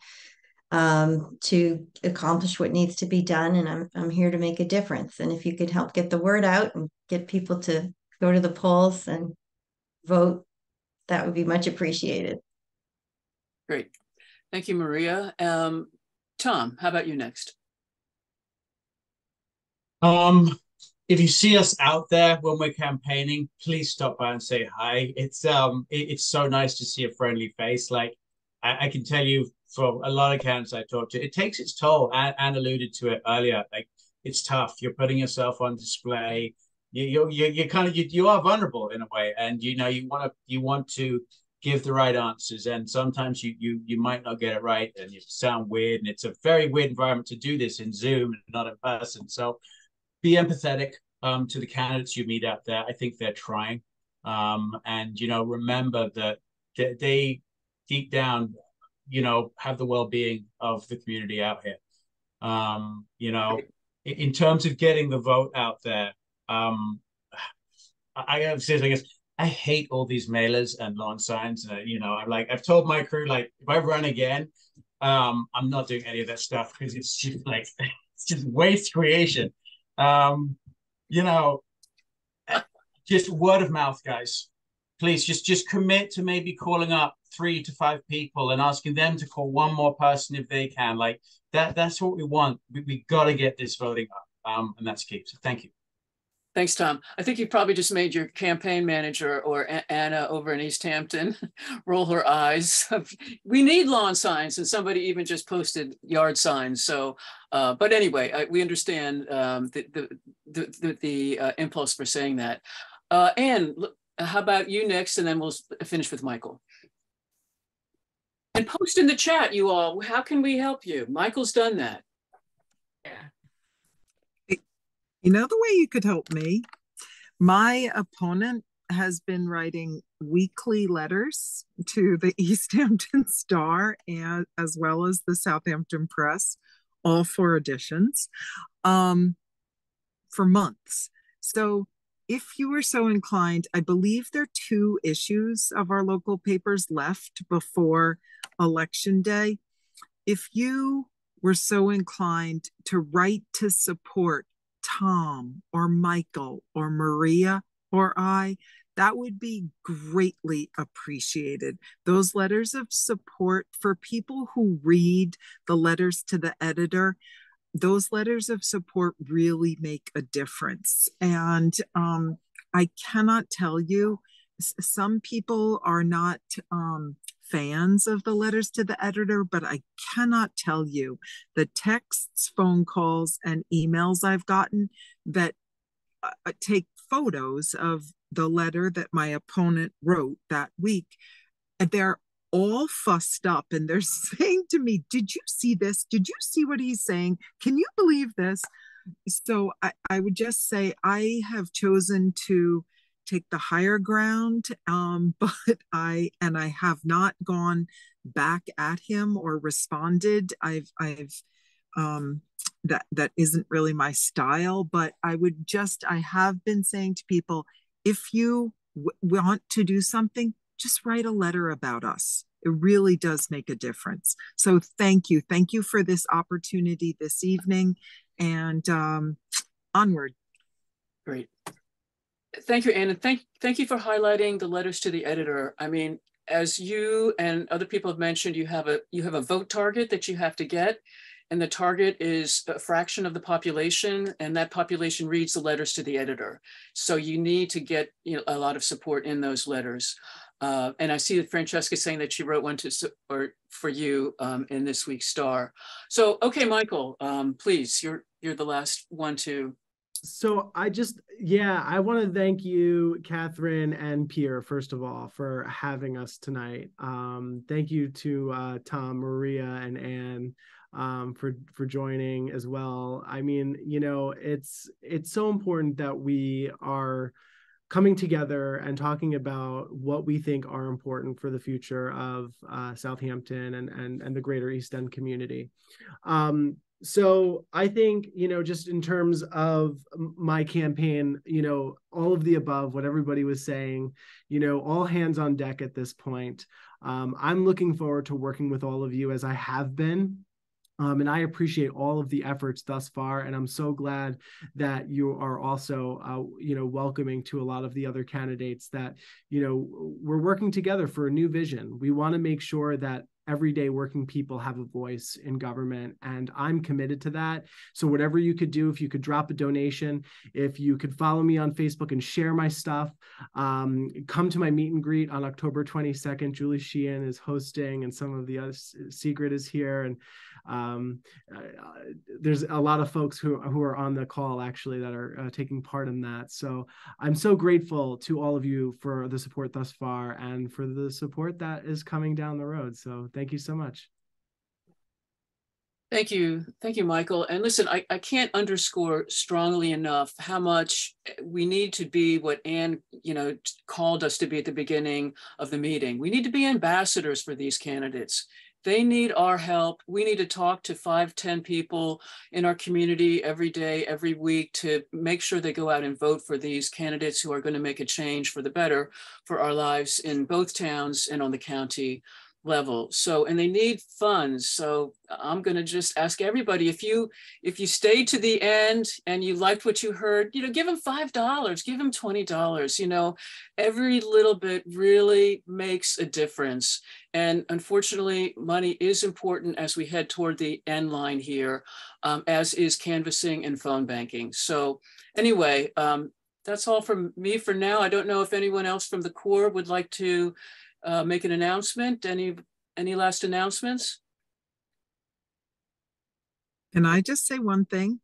um, to accomplish what needs to be done. And I'm, I'm here to make a difference. And if you could help get the word out and get people to go to the polls and vote, that would be much appreciated. Great. Thank you, Maria. Um, Tom, how about you next? Um, if you see us out there when we're campaigning, please stop by and say hi. It's um, it, it's so nice to see a friendly face. Like I, I can tell you from a lot of candidates I talked to, it takes its toll. And, and alluded to it earlier. Like it's tough. You're putting yourself on display. You you you you kind of you, you are vulnerable in a way, and you know you want to you want to give the right answers, and sometimes you you you might not get it right, and you sound weird, and it's a very weird environment to do this in Zoom and not in person. So be empathetic um, to the candidates you meet out there. I think they're trying, um, and you know remember that they deep down you know, have the well-being of the community out here. Um, you know, in terms of getting the vote out there, um, I have to say, I guess I hate all these mailers and lawn signs. Uh, you know, I'm like, I've told my crew, like, if I run again, um, I'm not doing any of that stuff because it's just like, [LAUGHS] it's just waste creation. Um, you know, just word of mouth, guys. Please just just commit to maybe calling up three to five people and asking them to call one more person if they can. Like that, that's what we want. We, we got to get this voting up. Um, and that's key. So thank you. Thanks, Tom. I think you probably just made your campaign manager or Anna over in East Hampton [LAUGHS] roll her eyes. [LAUGHS] we need lawn signs, and somebody even just posted yard signs. So, uh, but anyway, I, we understand um, the the the, the, the uh, impulse for saying that. Uh, Ann, how about you next, and then we'll finish with Michael. And post in the chat, you all. How can we help you? Michael's done that. Yeah. You know the way you could help me? My opponent has been writing weekly letters to the [LAUGHS] East Hampton Star and as well as the Southampton Press, all four editions, um, for months. So if you were so inclined, I believe there are two issues of our local papers left before election day. If you were so inclined to write to support Tom or Michael or Maria or I, that would be greatly appreciated. Those letters of support for people who read the letters to the editor those letters of support really make a difference. And um, I cannot tell you, some people are not um, fans of the letters to the editor, but I cannot tell you the texts, phone calls, and emails I've gotten that uh, uh take photos of the letter that my opponent wrote that week. And they're all fussed up and they're [LAUGHS] saying to me, Did you see this? Did you see what he's saying? Can you believe this? So I, I would just say I have chosen to take the higher ground, um, [LAUGHS] but I and I have not gone back at him or responded. I've I've um, that that isn't really my style, but I would just I have been saying to people, if you w- want to do something, just write a letter about us. It really does make a difference. So thank you. Thank you for this opportunity this evening and um, onward. Great. Thank you, Anna. Thank, thank you for highlighting the letters to the editor. I mean, as you and other people have mentioned, you have a you have a vote target that you have to get and the target is a fraction of the population and that population reads the letters to the editor so you need to get you know, a lot of support in those letters uh, and I see that Francesca saying that she wrote one to or for you um, in this week's star. So, okay, Michael, um, please, you're you're the last one to. So I just, yeah, I want to thank you, Catherine and PEER, first of all, for having us tonight. Um, thank you to uh, Tom, Maria, and Ann um, for for joining as well. I mean, you know, it's it's so important that we are coming together and talking about what we think are important for the future of uh, Southampton and, and, and the greater East End community. Um, so I think, you know, just in terms of my campaign, you know, all of the above, what everybody was saying, you know, all hands on deck at this point. Um, I'm looking forward to working with all of you as I have been um, and I appreciate all of the efforts thus far, and I'm so glad that you are also, uh, you know, welcoming to a lot of the other candidates that, you know, we're working together for a new vision. We want to make sure that everyday working people have a voice in government and i'm committed to that so whatever you could do if you could drop a donation if you could follow me on facebook and share my stuff um, come to my meet and greet on october 22nd julie sheehan is hosting and some of the other secret is here and um, uh, there's a lot of folks who, who are on the call actually that are uh, taking part in that. So I'm so grateful to all of you for the support thus far and for the support that is coming down the road. So thank you so much. Thank you. Thank you, Michael. And listen, I, I can't underscore strongly enough how much we need to be what Anne, you know, called us to be at the beginning of the meeting. We need to be ambassadors for these candidates. They need our help. We need to talk to five, ten people in our community every day, every week to make sure they go out and vote for these candidates who are going to make a change for the better for our lives in both towns and on the county level. So and they need funds. So i'm going to just ask everybody if you if you stayed to the end and you liked what you heard you know give them five dollars give them twenty dollars you know. Every little bit really makes a difference. And unfortunately money is important as we head toward the end line here um, as is canvassing and phone banking. So anyway um, that's all from me for now. I don't know if anyone else from the core would like to uh, make an announcement. Any, any last announcements? Can I just say one thing?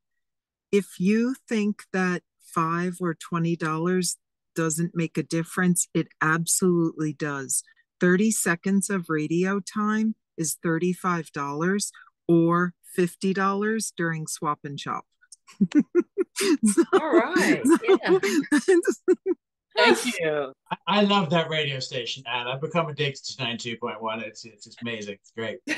If you think that five or twenty dollars doesn't make a difference, it absolutely does. 30 seconds of radio time is $35 or $50 during swap and shop. [LAUGHS] so, All right. [LAUGHS] Yeah. [LAUGHS] Thank you. I, I, love that radio station, and I've become addicted to 92.1. It's it's amazing. It's great. [LAUGHS]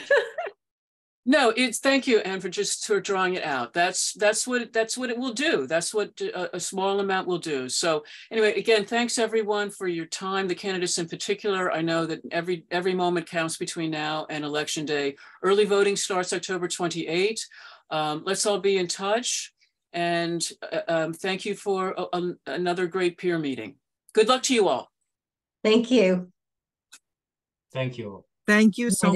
No, it's thank you, Ann, for just for drawing it out. That's that's what that's what it will do. That's what a, a, small amount will do. So anyway, again, thanks everyone for your time. The candidates in particular. I know that every every moment counts between now and election day. Early voting starts October 28. Um, let's all be in touch. And uh, um, thank you for a, a, another great PEER meeting. Good luck to you all. Thank you. Thank you. Thank you so much.